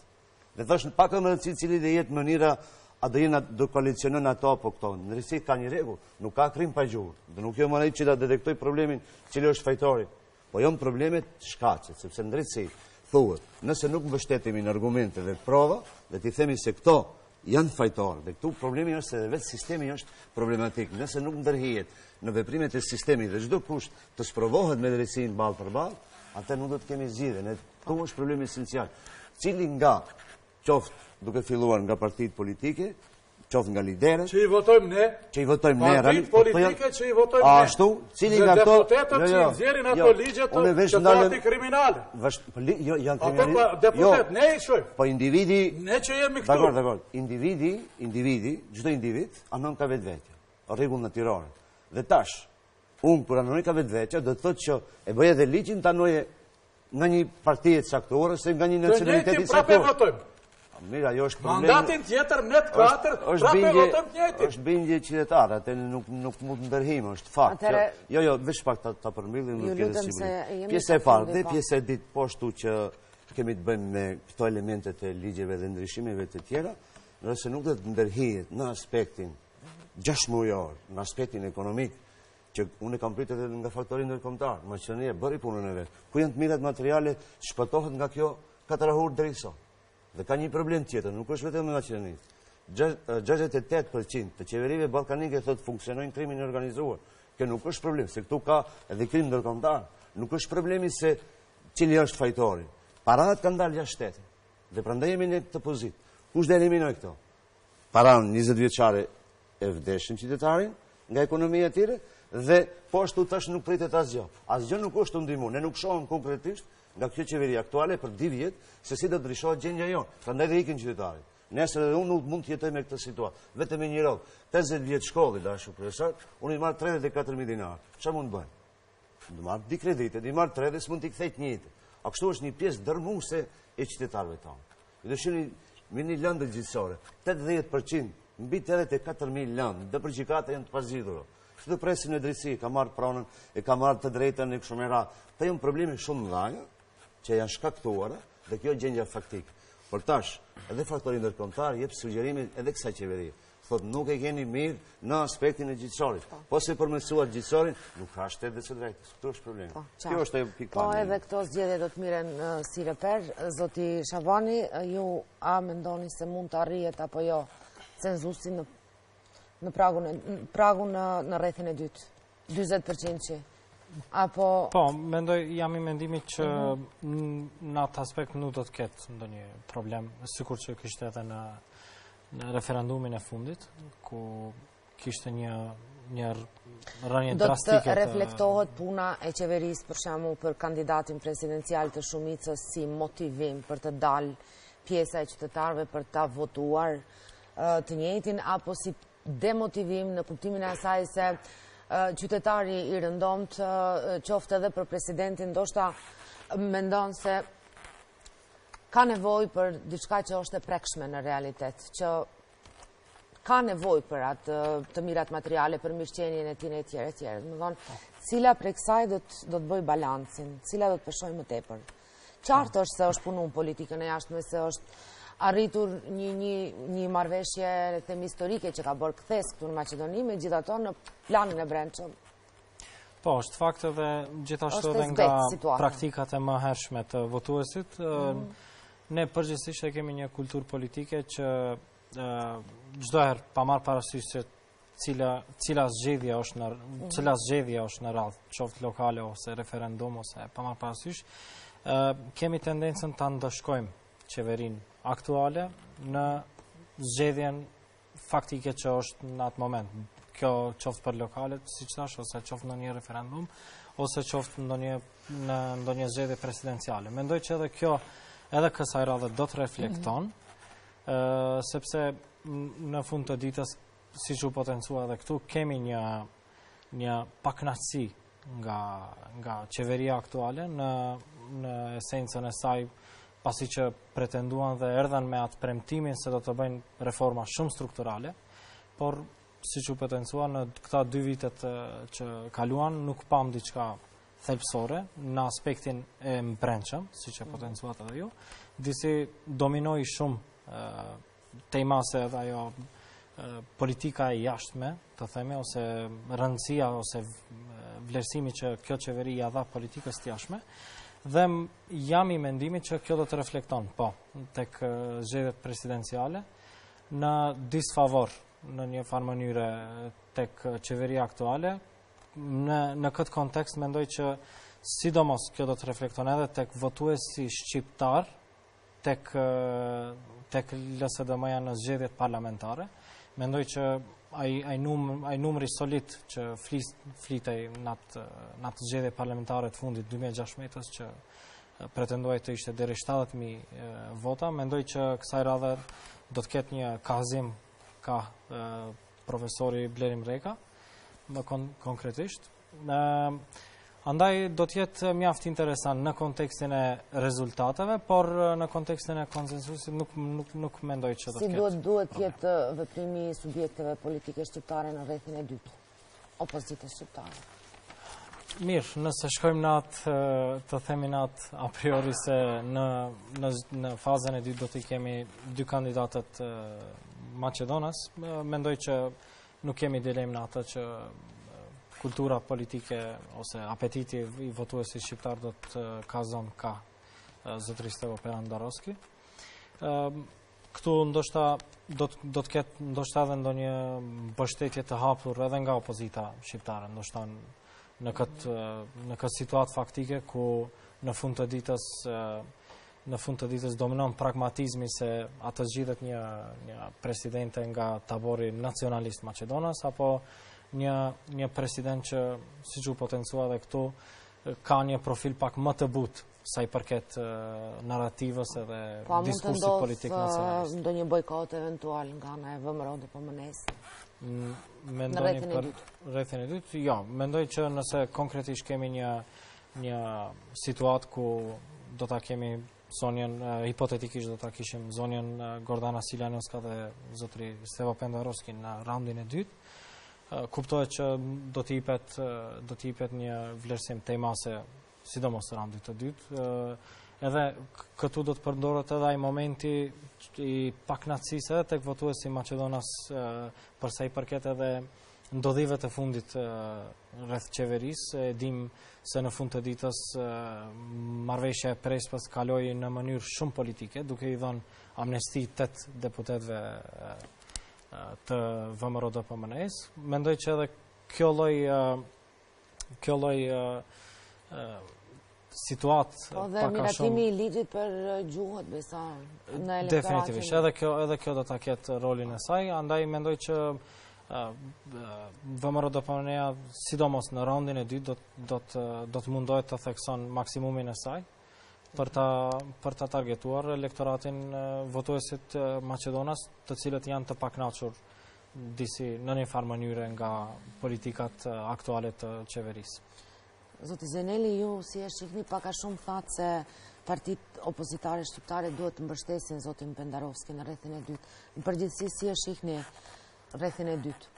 Dhe thashë pak ka rëndësi cila do jetë mënyra a do jenë do koalicionojnë ato apo këto. Në drejtësi ka një rregull, nuk ka krim pa gjurmë. Dhe nuk jom unë ai që ta detektoj problemin cili është fajtori. Po jon problemet shkaqet, sepse në drejtësi thuhet, nëse nuk mbështetemi në argumente dhe prova, dhe t'i themi se këto janë fajtorë dhe këtu problemi është se dhe vetë sistemi është problematik nëse nuk ndërhijet në veprimet e sistemit dhe çdokush të sprovohet me drejtësinë ballë për ballë atëherë nuk do të kemi zgjidhje dhe këtu është problemi esencial cili nga qoftë duke filluar nga partitë politike qoftë nga liderët që i votojmë ne që i votojmë ne partitë po politike që i votojmë ne ashtu cili nga to dhe deputetët jo, jo, që i nxjerrin ato jo, ligjet të partitë kriminale Po, jo, janë po, kriminalistë. Ata po, deputetë, ne i shojmë. Po, individi... Ne që jemi këtu. Dakord, dakord. Individi, individi, çdo individ, anon kah vetvetja. Rregull natyrore. Dhe tash, unë, kur anoj kah vetvetja, do të thotë që e bëj edhe ligjin të anojë nga një parti e caktuar, ose nga një nacionalitet i caktuar. Dhe ne prapë votojmë. Mirë, ajo është problem... Mandatin tjetër me të katër, prapë votojmë njëjtë. është bindje qytetare, atë nuk nuk mund ta ndërrojmë, është fakt. Atëherë... Jo, jo, veç pak të, të përmbyllim një pjesë e shqipëri. Pjesa e parë, dhe po. pjesa e dytë po ashtu që kemi të bëjmë me këto elementet e ligjeve dhe ndryshimeve të tjera, nëse nuk do të ndërhyhet në aspektin gjyqësor, në aspektin ekonomik, që unë e kam pritë edhe nga faktori ndërkombëtar, Maqedoni, e bëri punën e vet. Ku janë të mirat materiale, shpëtohet nga kjo katrahurë disi. Dhe ka një problem tjetër, nuk është vetëm në Maqedoni. 68% të qeverive ballkanike thotë funksionojnë krimin e organizuar. Kjo nuk është problem, se këtu ka edhe krim ndërkombëtar. Nuk është problemi se cili është fajtori. Paratë kanë dalë jashtë shtetit. Dhe prandaj jemi në këtë pozitë. Kush do eliminojë këto? Para njëzet vjeçare e zhveshën qytetarin nga ekonomia e tyre dhe po ashtu tash nuk pritet asgjë. Asgjë nuk është u ndihmuar. Ne nuk shohim konkretisht nga kjo qeveri aktuale për dy vjet se si do të ndryshohet gjendja jonë. Prandaj dhe ikin qytetarët. Nesër edhe unë nuk mund të jetoj me këtë situatë. Vetëm me një rrogë. 50 vjet shkollë, i dashur profesor, unë i marr 34000 dinarë. Çfarë mund të bëjmë? Do marr dy kredite, do marr tre dhe s'mund t'i kthej të njëjtat. A kështu është një pjesë dërrmuese e qytetarëve tanë. Dëgjoni, me një lëndë gjyqësore, 80% mbi 84.000 lëndë, nëpër gjykata janë të pazgjidhura. Këta presin drejtësi, ka marrë pronën, e ka marrë të drejtën e kështu me radhë. Këto janë probleme shumë të mëdhaja, që janë shkaktuar, dhe kjo gjendja faktike. Por tash, edhe faktori ndërkombëtar, jep sugjerimin edhe kësaj qeverie. Thotë nuk e keni mirë në aspektin e gjyqësorit. Po. po s'e përmirësuat gjyqësorin, nuk ka shtet të së drejtës. Këtu është problemi. Po, Kjo është ajo pikë Po edhe këto zgjedhje do të merren si reper. Zoti Shabani, ju a mendoni se mund të arrihet apo jo cenzusi në, në pragun, në, pragun në, në rrethin e dytë? 40% që? Apo... Po, mendoj, jam i mendimit që mhm. në atë aspekt nuk do të ketë ndonjë problem, sikur që kishte edhe në në referendumin e fundit, ku kishte një një rënie drastike. Do të reflektohet puna e qeverisë për shembull për kandidatin presidencial të shumicës si motivim për të dalë pjesa e qytetarëve për ta votuar të njëjtin apo si demotivim në kuptimin e asaj se qytetari i rëndomtë qoftë edhe për presidentin ndoshta mendon se ka nevojë për diçka që është e prekshme në realitet, që ka nevojë për të mirat materiale, për mirëqenien e tij e tjere, e tjere. Domethënë, cila prej kësaj do ta bëjë balancin, cila do të peshojë më tepër. Qartë është se është punuar në politikën e jashtme, se është arritur një marrëveshje, themi, historike që ka bërë kthesë këtu në Maqedoni, megjithatë në planin e brendshëm, Po, është fakt edhe gjithashtu edhe nga praktikat e mëhershme të votuesit. Mhm. Ne përgjithësisht e kemi një kulturë politike që çdo herë pa marrë parasysh se cila zgjedhje është në mhm. cila zgjedhje është në radhë, qoftë lokale ose referendum ose pa marrë parasysh, kemi tendencën ta ndëshkojmë qeverinë aktuale në zgjedhjen faktike që është në atë moment. Kjo qoftë për lokalet, siç thashë, ose qoftë në një referendum, ose qoftë në ndonjë zgjedhje presidenciale. Mendoj që edhe kjo, edhe kësaj radhe do të reflekton, mhm. sepse në fund të ditës, siç u potencua edhe këtu, kemi një një pakënaqësi nga nga qeveria aktuale në në esencën e saj pasi që pretenduan dhe erdhën me atë premtimin se do të bëjnë reforma shumë strukturale, por siç u potencua në këta dy vitet që kaluan nuk pamë diçka thelbësore në aspektin e mbrendshëm, siç e potencuat edhe ju, disi dominoi shumë Tejmase edhe ajo politika e jashtme, të themi, ose rëndësia, ose vlerësimi që kjo qeveri ia dha politikës së jashtme, dhe jam i mendimit që kjo do të reflekton, po, tek zgjedhjet presidenciale, në disfavor në një farë mënyre tek qeveria aktuale, në këtë kontekst mendoj që sidomos kjo do të reflekton edhe tek votuesi shqiptar, tek tek LSDM-ja në zgjedhjet parlamentare. Mendoj që ai ai numri ai numri solid që flis flitej në atë në atë zgjedhje parlamentare të fundit 2016-s që pretendohej të ishte deri 70000 vota, mendoj që kësaj radhe do të ketë një kahëzim kah profesori Blerim Reka më kon konkretisht Andaj do të jetë mjaft interesant në kontekstin e rezultateve, por në kontekstin e konsensusit nuk nuk nuk mendoj që do të ketë. Si duhet duhet të jetë veprimi i subjekteve politike shqiptare në rrethin e dytë? Opozitës shqiptare. Mirë, nëse shkojmë në atë, të themi në atë a priori se në, në, në fazën e dytë do të kemi dy kandidatët maqedonas, mendoj që Nuk kemi dilemë në atë që kultura politike ose apetiti i votuesi shqiptar do të gazon ka zotëri Stevo Pendarovski. Këtu ndoshta do të do të ketë ndoshta edhe ndonjë mbështetje të hapur edhe nga opozita shqiptare, ndoshta në këtë në këtë situatë faktike ku në fund të ditës Në fund të ditës dominon pragmatizmi se a të zgjidhet një një presidente nga tabori nacionalist maqedonas apo një një president që siç u potencua edhe këtu ka një profil pak më të butë sa i përket narrativës edhe po, diskursit politik uh, nacionalist. Po, ndonjë bojkot eventual nga nga e VMRO-DPMNE-së? Mm, në rrethin e dytë? Në rrethin e dytë, jo. Mendoj që nëse konkretisht kemi një Një situatë ku do ta kemi zonjën hipotetikisht do ta kishim zonjën Gordana Silanoska dhe zotëri Stevo Pendarovski në raundin e dytë. Kuptohet që do të jepet do të jepet një vlerësim tejmase sidomos raundit të dytë. Edhe këtu do të përdoret edhe ai momenti i pakënaqësisë edhe tek votuesi maqedonas për sa i përket edhe ndodhive të fundit rreth qeverisë, e dimë se në fund të ditës marrëveshja e Prespës kaloi në mënyrë shumë politike, duke i dhonë amnesti tetë deputetëve të VMRO-DPMNE-së. Mendoj që edhe kjo lloj kjo lloj situate po dhe miratimi i ligjit për gjuhët besa në elektoratin definitivisht edhe kjo edhe kjo do ta ketë rolin e saj andaj mendoj që VMRO-DPMNE-ja sidomos në raundin e dy do do të do të mundohet të thekson maksimumin e saj për ta për ta targetuar elektoratin votuesit maqedonas të cilët janë të pakënaqur disi në një farë mënyre nga politikat aktuale të qeverisë. Zoti Zeneli, ju si e shikni pak a shumë thatë se partitë opozitare shqiptare duhet të mbështesin Zotin Pendarovski në rrethin e dytë. Në përgjithësi si e shikni rrethin e dytë?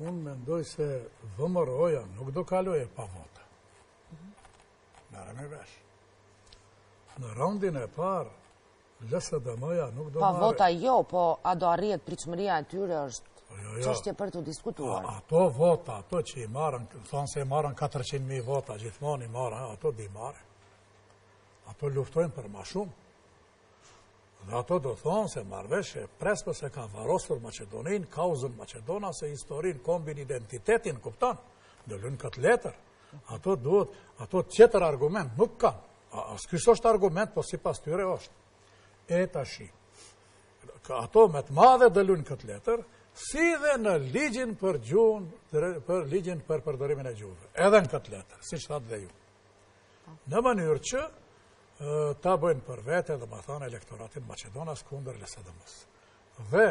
Unë mendoj se VMRO-ja nuk do kalojë pa vota. Nërën e vesh. Në raundin e parë, LSDM-ja nuk do marrë pak vota jo, po a do arrijet pritshmëria e tyre është çështje për të diskutuar. Ato vota, ato që i marrën, thonë se i marrën 400.000 vota, gjithmonë i marrën, ato do i marrën. Ato luftojnë për ma shumë. Dhe ato do thonë se Marrëveshja e Prespës e ka varrosur Macedoninë, kauzën macedonase, historinë, kombin, identitetin, kupton, do lujnë këtë letër. Ato duhet, ato tjetër argument nuk kanë. As ky s'është argument, po sipas tyre është. E tashi ato me të madhe do lujnë në këtë letër, si dhe në ligjin për gjuhën, për ligjin për përdorimin e gjuhëve. Edhe në këtë letër, siç thatë dhe ju. Në mënyrë që ta bëjnë për vete domethanë elektoratin macedonas kundër LSDM-së. Dhe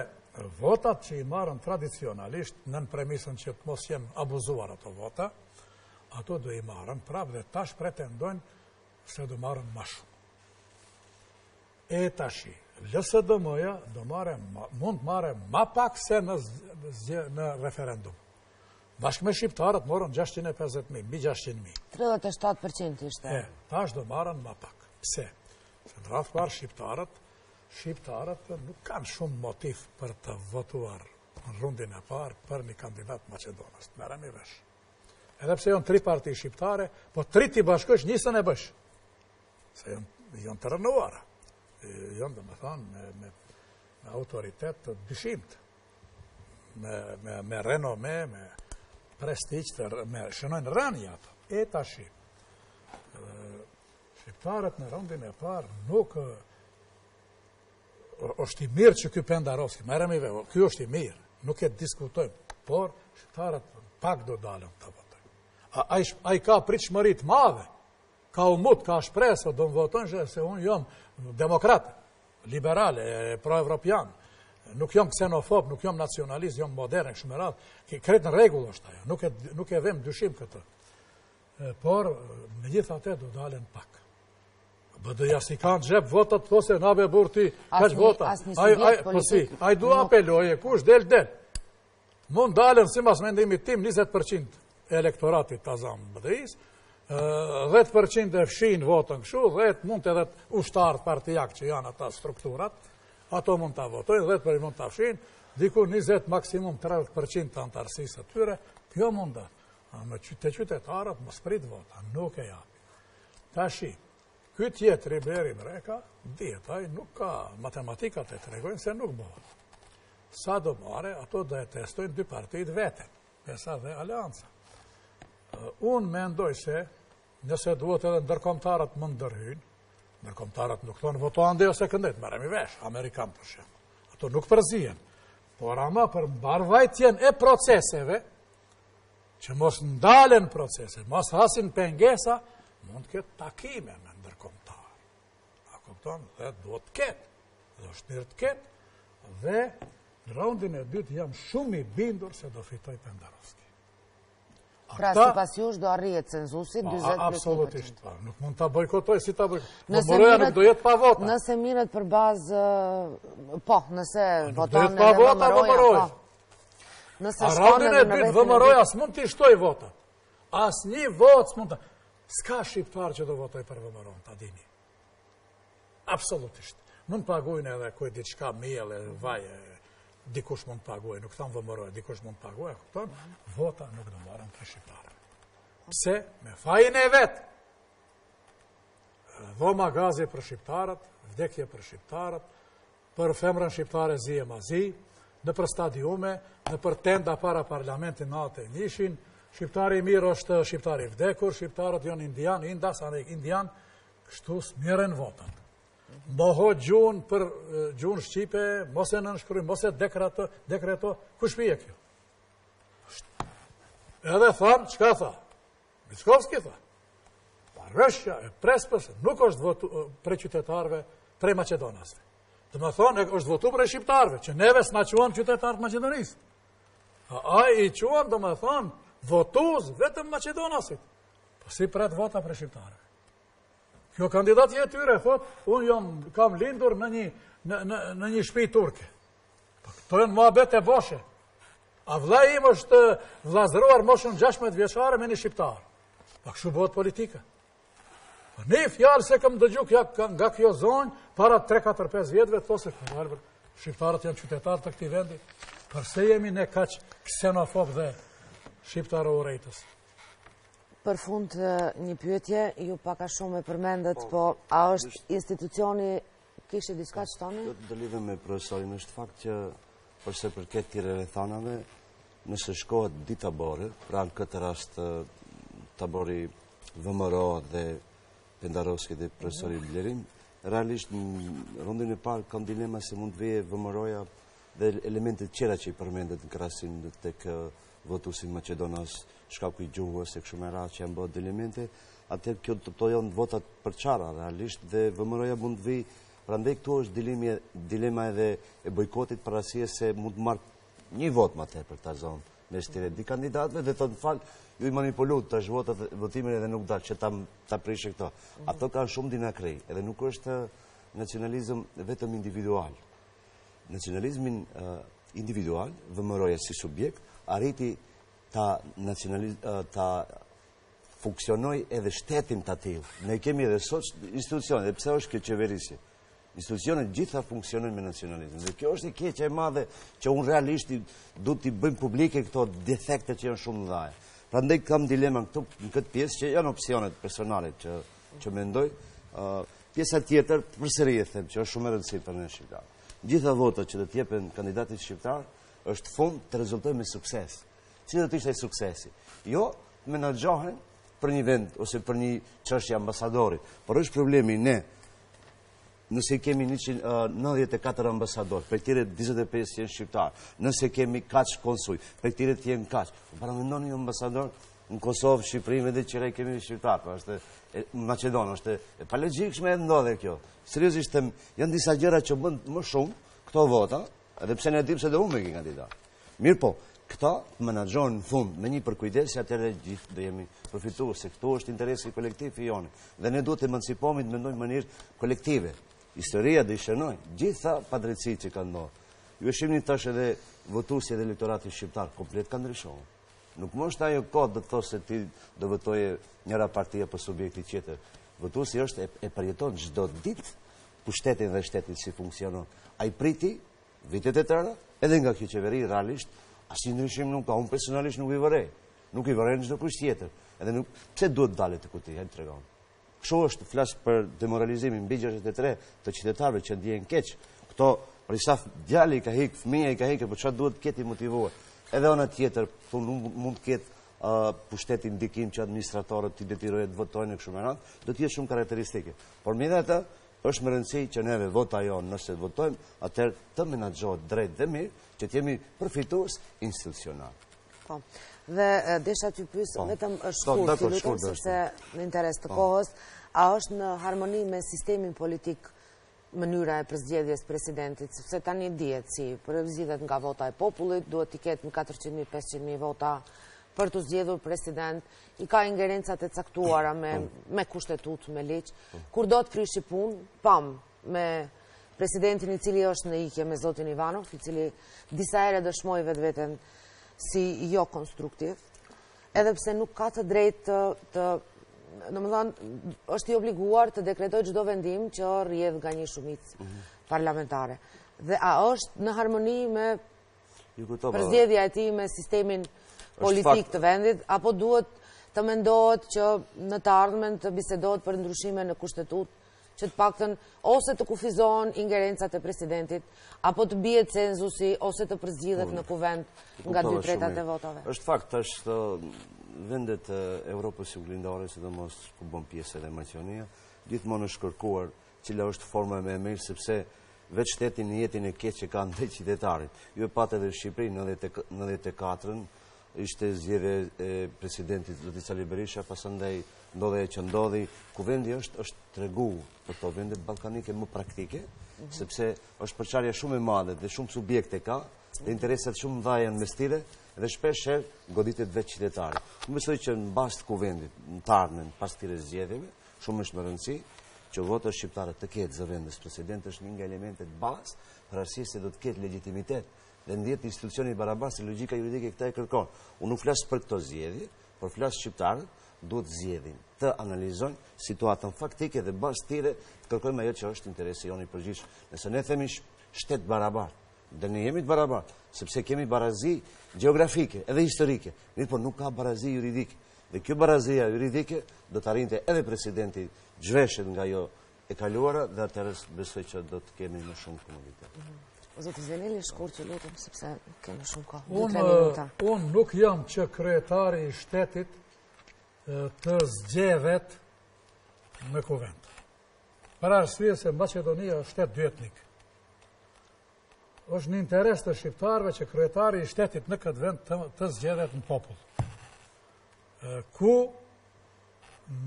votat që i marrën tradicionalisht, nën premisën që të mos jenë abuzuar ato vota, ato do i marrën prap dhe tash pretendojnë se do marrën ma shumë. E tashi, LSDM-ja, do marrën, mund të marrën ma pak se në, në referendum. Bashkë me shqiptarët morën 650.000, mbi 600.000. 37% ishte. E, tash do marrën ma pak. Pse? Se në radhë të parë shqiptarët Shqiptarët nuk kanë shumë motiv për të votuar në rundin e parë për një kandidat macedonas, të merremi vesh. Edhe pse jonë tri parti shqiptare, po tri t'i bashkosh një s'un e bësh. Se jonë të rrënuara. Jonë domethonë me autoritet të dyshimtë, me renome, me prestigj të me shënojnë rënie ato. E tashi, Shqiptarët në rundin e parë nuk është i mirë që ky Pendarovski, merremi vesh, ky është i mirë, nuk e diskutojmë, por shqiptarët pak do dalën të votojnë. Ai ka pritshmëri të madhe, ka umut, ka shpresë, do më votojnë se unë jam demokrat, liberal, pro-evropian, nuk jam ksenofob, nuk jam nacionalist, jam modern, e kshu me radhë, krejt në rregull është ajo, nuk e vëmë në dyshim këtë. Por, megjithatë do dalën pak. BDI-ja s'i ka në xhep votat, të thotë na be burrë ti, këto votat. Asnjë subjekt politik. Ai do apelojë, kush del del. Mund dalën, simas mendimit tim, 20% e elektoratit ta zamë BDI-së, 10% e fshin votën kështu, 10% mund edhe ushtarët partiakë që janë ata strukturat, ato mund të votojnë, 10% mund të fshin, diku 20, maksimum 30% të antarësisë të tyre, kjo mund dhe. A me qyte qytetarët mos prit vota, nuk e japin. Tashi, që të jetë Blerim Reka, djetaj nuk ka matematikat e tregojnë se nuk bëhet. Sa do marrë, ato dhe e testojnë dy partitë veten, Besa dhe Aleanca. Unë mendoj se, nëse duhet edhe ndërkombëtarët me ndërhy, ndërkombëtarët nuk thonë voto andej ose këndej, merremi vesh, amerikanët për shembull. Ato nuk përzihen, por ama për mbarvajtjen e proceseve, që mos ndalen procese, mos hasin pengesa, mund të ketë takime me ndërkombëtarë. A kupton dhe do të ketë, dhe është mirë të ketë, dhe në raundin e dytë jam shumë i bindur se do fitojë Pendarovski. Pra, sipas jush do arrihet cenzusi, 20 vjetë. Absolutisht, pa, nuk mund të bojkotojë, si të bojkotojë. Po nëse merret, nuk do jetë pa vota. Nëse merret për bazë, po, nëse voton edhe VMRO-ja, po. A raudin e dytë VMRO-ja s'mund t'i shtojë votat. Asnjë votë s'mund të... S'ka shqiptar që do votojë për VMRO-në, ta dini. Absolutisht. Mund paguajnë edhe kujt diçka miell, vaj e, dikush mund paguajë, nuk them VMRO-ja, dikush mund paguajë, kupton, vota nuk do marrin te shqiptarët. Pse? Me fajin e vet. Dhoma gazi për shqiptarët, vdekje për shqiptarët, për femrën shqiptare zi e ma zi, nëpër stadiume, nëpër tenda para parlamentit natë e nishin, shqiptari i mirë është shqiptari i vdekur, shqiptarët janë indianë, indas, janë indianë, kështu s'merren votat. Moho gjuhën, për gjuhën shqipe, mos e nënshkruaj, mos e dekreto, dekreto, ku shpie kjo? Edhe thanë, çka tha? Mickoski tha, marrëveshja e Prespës nuk është votu prej qytetarëve, prej Maqedonasve. Domethënë, është votu prej Shqiptarëve, që neve s'na quan qytetarë të Maqedonisë. A ai i quan, domethënë, votues vetëm Maqedonasit. Po si pret vota prej Shqiptarëve. Kjo kandidatja e tyre thotë, unë jam, kam lindur në një, në, në, në një shpi turke. Po këto janë muhabete boshe. A vllai im është vllazëruar në moshën 16 vjeçare me një shqiptar. Pa kështu bëhet politika. Po një fjalë s'e kam dëgju nga kjo zonjë para 3 4 5 vjetëve thotë se po Albert shqiptarët janë qytetarë të këtij vendi. Përse jemi ne kaq ksenofob dhe shqiptarurrejtës? Për fund një pyetje, ju pak a shumë e përmendët, po, po a është institucioni Kishte diçka që tani? Do të lidhem me profesorin, është fakt që për sa i përket tjera rrethanave, nëse shkohet dy taborë, pra në këtë rast tabori VMRO dhe Pendarovski dhe profesori mhm. Blerim, realisht në raundin e parë kam dilema se mund të vijë VMRO-ja dhe elemente tjera që i përmendët në krahasim dhe të kë votuesin maqedonas, shkaku i gjuhës e kështu me radhë që janë bërë do elemente, atëherë kjo do të jenë votat e përçara realisht dhe VMRO-ja mund të vijë, prandaj këtu është dilema edhe e bojkotit për arsye se mund të marrë një vot ma tepër të zonë mes këtyre dy kandidatëve dhe të në falë ju i manipulu tash votat votimin edhe nuk da që ta prishë këto. Ato kanë shumë dinakrej edhe nuk është nacionalizm vetëm individual. Nacionalizmin individual, VMRO-ja si subjekt, arriti ta funksionojë edhe shtetin të atillë. Ne kemi edhe sot institucionet, edhe pse është kjo qeverisje. Institucionet gjitha funksionojnë me nacionalizm. Dhe kjo është e keqja e madhe që unë realisht du t'i bëjmë publike këto defekte që janë shumë dhaja. Prandaj kam dilema në këtë pjesë që janë opsionet personale që që mendoj, pjesa tjetër, përsëri e them, që është shumë e rëndësishme për ne shqiptarët. Gjitha votat që do t'jepen kandidatit shqiptar, është fund të rezultojë me sukses. Sido të ishte suksesi. Jo, të menaxhohen për një vend, ose për një çështje ambasadori. Por është problemi ne, Nëse kemi njëqind e nëntëdhjetë e katër ambasadorë, prej tyre njëzet e pesë jenë shqiptarë, nëse kemi kaq konsuj, prej tyre të jenë kaq, paramendoni një ambasador në Kosovë, Shqipëri, vende që i kemi shqiptarë, pra është e maqedon, është e palogjikshme e ndodh kjo. Seriozisht, janë disa gjëra që bën më shumë, këto vota, Edhe pse ne e dimë se do humbi ky kandidat. Mirpo, këto të menaxhohen në fund me një përkujdesje atëherë gjithë do jemi të përfituar se këtu është interesi kolektiv i jonë dhe ne duhet të emancipohemi të mendojmë në mënyrë kolektive. Historia do i shënojë gjitha padrejtësitë që kanë ndodhur. Ju e shihni tash edhe votuesi dhe elektorati shqiptar komplet kanë ndryshuar. Nuk më është ajo kohë do të thotë se ti do votoje njëra parti apo subjekti tjetër. Votuesi është e, e përjeton çdo ditë pushtetin dhe shtetin si funksionon. Ai priti, vitet e tëra, edhe nga kjo qeveri, realisht, asnjë ndryshim nuk ka, unë personalisht nuk i vërej, nuk i vërejnë gjithkush tjetër, edhe nuk, pse duhet dalë te kutia, hajt tregon. Kjo është të flas për demoralizimin, mbi 63 të qytetarëve që ndjehen keq, këto risaf djali ka hikë, fëmija i ka hikë, për çka duhet të jetë i motivuar. Edhe ana tjetër, thunë, nuk mund të ketë pushteti ndikim që administratorët t'i detyrojë të votojnë e kështu me radhë, do të jetë shumë karakteristike. Por me dhe të, është me rëndësi që neve vota jonë nëse do votojmë, atëherë të menaxhohet drejt dhe mirë që të jemi përfitues institucionalë. Po, dhe desha t'ju pyes, po. vetëm është po, shkurt, të lutëm sepse në interes të po. kohës, a është në harmoni me sistemin politik mënyra e përzgjedhjes presidentit, sepse tani dihet si përzgjidhet nga vota e popullit, duhet t'i ketë në 400.000-500.000 vota për t'u zgjedhur president, i ka ingerencat e caktuara me, me kushtetutë, me ligj. Kur do të prishi punë, pamë, me presidentin i cili është në ikje me Zotin Ivanov, i cili disa herë dëshmoi vetveten si jokonstruktiv, edhe pse nuk ka të drejtë të, domethënë, është i obliguar të dekretojë çdo vendim që rrjedh nga një shumicë mhm. parlamentare. Dhe a është në harmoni me, përzgjedhja e tij me sistemin politik të vendit, apo duhet të mendohet që në të ardhmen të bisedohet për ndryshime në kushtetutë që të paktën ose të kufizohen ingerencat e presidentit, apo të bie cenzusi ose të përzgjidhet në kuvend nga dy të tretat e votave. Është fakt, tash këto vendet e Europës Juglindore, sidomos ku bën pjesë edhe Maqedonia, gjithmonë është kërkuar cila është forma më e mirë, sepse vetë shteti ndjesinë e keqe që ka ndër qytetarët. Ju e patë edhe në Shqipëri në 94-ën, Ishte zgjedhje e presidentit Zoti Sali Berisha, pasandaj ndodhi ajo që ndodhi. Kuvendi është është tregu për këto vendet ballkanike më praktike, mhm. sepse është përçarja shumë e madhe dhe shumë subjekte ka, dhe interesat shumë ndahen mes tyre, dhe shpesh e godit vetë qytetarin. Unë mendoj që në bazë kuvendit, në të ardhmen, pas këtyre zgjedhjeve, shumë është me rëndësi, që votës shqiptare të ketë zëvendëspresident, është një nga elementet bazë, për arsye se do të ketë legitimitet dhe ndihet një institucion i barabartë se logjika juridike këtë e kërkon. Unë nuk flas për këto zgjedhje, por flas shqiptarët duhet të zgjedhin, të analizojnë situatën faktike dhe pas tyre të kërkojmë ajo që është interesi jonë i përgjithshëm. Nëse ne themi shtet i barabartë, dhe ne jemi të barabartë, sepse kemi barazi gjeografike edhe historike, mirëpo nuk ka barazi juridike. Dhe kjo barazia juridike do të arrinte edhe presidenti zhveshet nga ajo e kaluara dhe atëherë besoj që do të kemi më shumë komunitet. Zoti Zeneli, shkurt ju lutem, sepse kemi shumë pak, dy-tre minuta. Unë nuk jam që kryetari i shtetit të zgjedhet në kuvend. Për arsye se Maqedonia është shtet dyetnik. është në interes të shqiptarëve që kryetari i shtetit në këtë vend të zgjedhet në popull. ku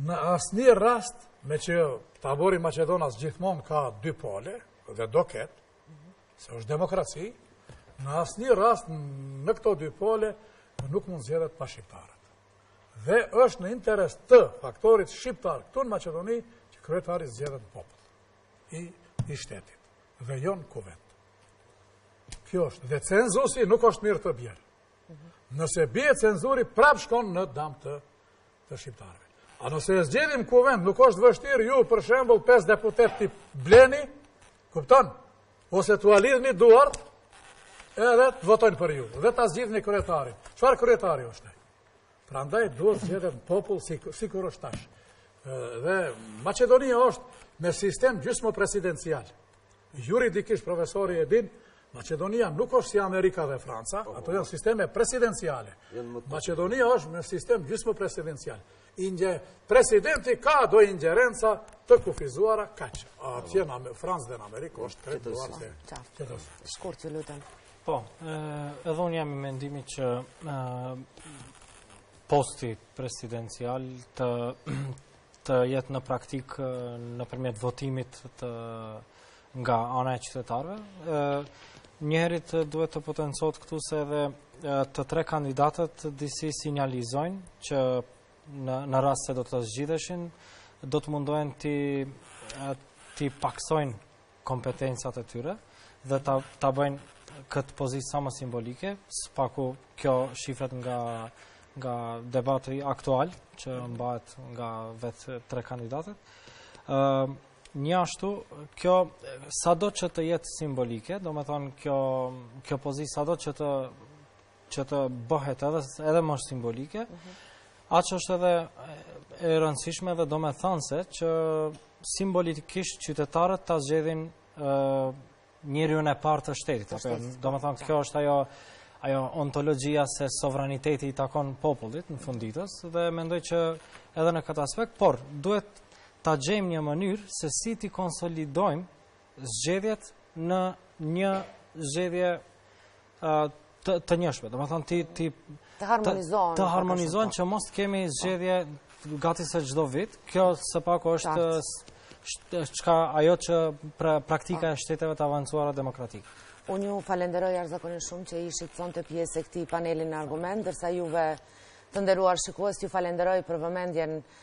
në asnjë rast meqë tabori maqedonas gjithmonë ka dy pole dhe do ketë, se është demokraci, në asnjë rast në këto dy pole nuk mund zgjedhet pa shqiptarët. Dhe është në interes të faktorit shqiptar këtu në Maqedoni që kryetari zgjedhet në popull i, i shtetit dhe jo në kuvend. Kjo është. Dhe cenzusi nuk është mirë të bjerë. Nëse bie cenzusi, prap shkon në dam të shqiptarëve. A nëse e zgjedhim n'kuvend, nuk është vështirë ju, për shembol, 5 deputet t'i bleni, kupton, ose t'ua lidhni duart, edhe të votojnë për ju, dhe ta zgjidhni kryetarin. Çfarë kryetari është ai? Prandaj, duhet ta zgjedhë populli, si, sikur është tash. Dhe Maqedonia është me sistem gjysmëpresidencial. Juridikisht profesori e din, Maqedonia nuk është si Amerika dhe Franca, po, ato po, janë po. sisteme presidenciale. Maqedonia është me sistem gjysmëpresidencial. Inge, presidenti ka do ingjerenca të kufizuara kaq. Atje në Francë dhe në Amerikë është krejt do atë. Qartë, shkurt ju lutem. Po, edhe unë jam i mendimit që posti presidencial të të jetë në praktikë nëpërmjet votimit nga ana e qytetarëve. Njëherësh duhet të potencohet këtu se edhe të tre kandidatët disi sinjalizojnë që në rast se do të zgjidheshin, do të mundohen t'i pakësojnë kompetencat e tyre dhe ta ta bëjnë këtë pozitë sa më simbolike, së paku kjo shifet nga nga debati aktual që mbahet nga vetë të tre kandidatët. Ë uh, njashtu, kjo sado që të jetë simbolike, domethënë kjo kjo pozitë sado që të që të bëhet edhe, edhe më simbolike, mm -hmm. aq është edhe e rëndësishme dhe domethënë se që simbolikisht qytetarët ta zgjedhin njeriun e partë të shtetit. Domethënë, kjo është ajo ajo ontologjia se sovraniteti i takon popullit në fund të ditës dhe mendoj që edhe në këtë aspekt, por duhet ta gjejmë një mënyrë se si t'i konsolidojmë zgjedhjet në një zgjedhje të njëshme, domethënë t'i... Të harmonizohen. Të harmonizohen që mos të kemi zgjedhje gati se çdo vit, kjo së paku është çka ajo që praktika e shteteve të avancuara demokratike. Unë ju falenderoj jashtëzakonisht shumë që ishit sonte pjesë e këtij paneli në Argument, ndërsa juve të nderuar shikues, ju falenderoj për vëmendjen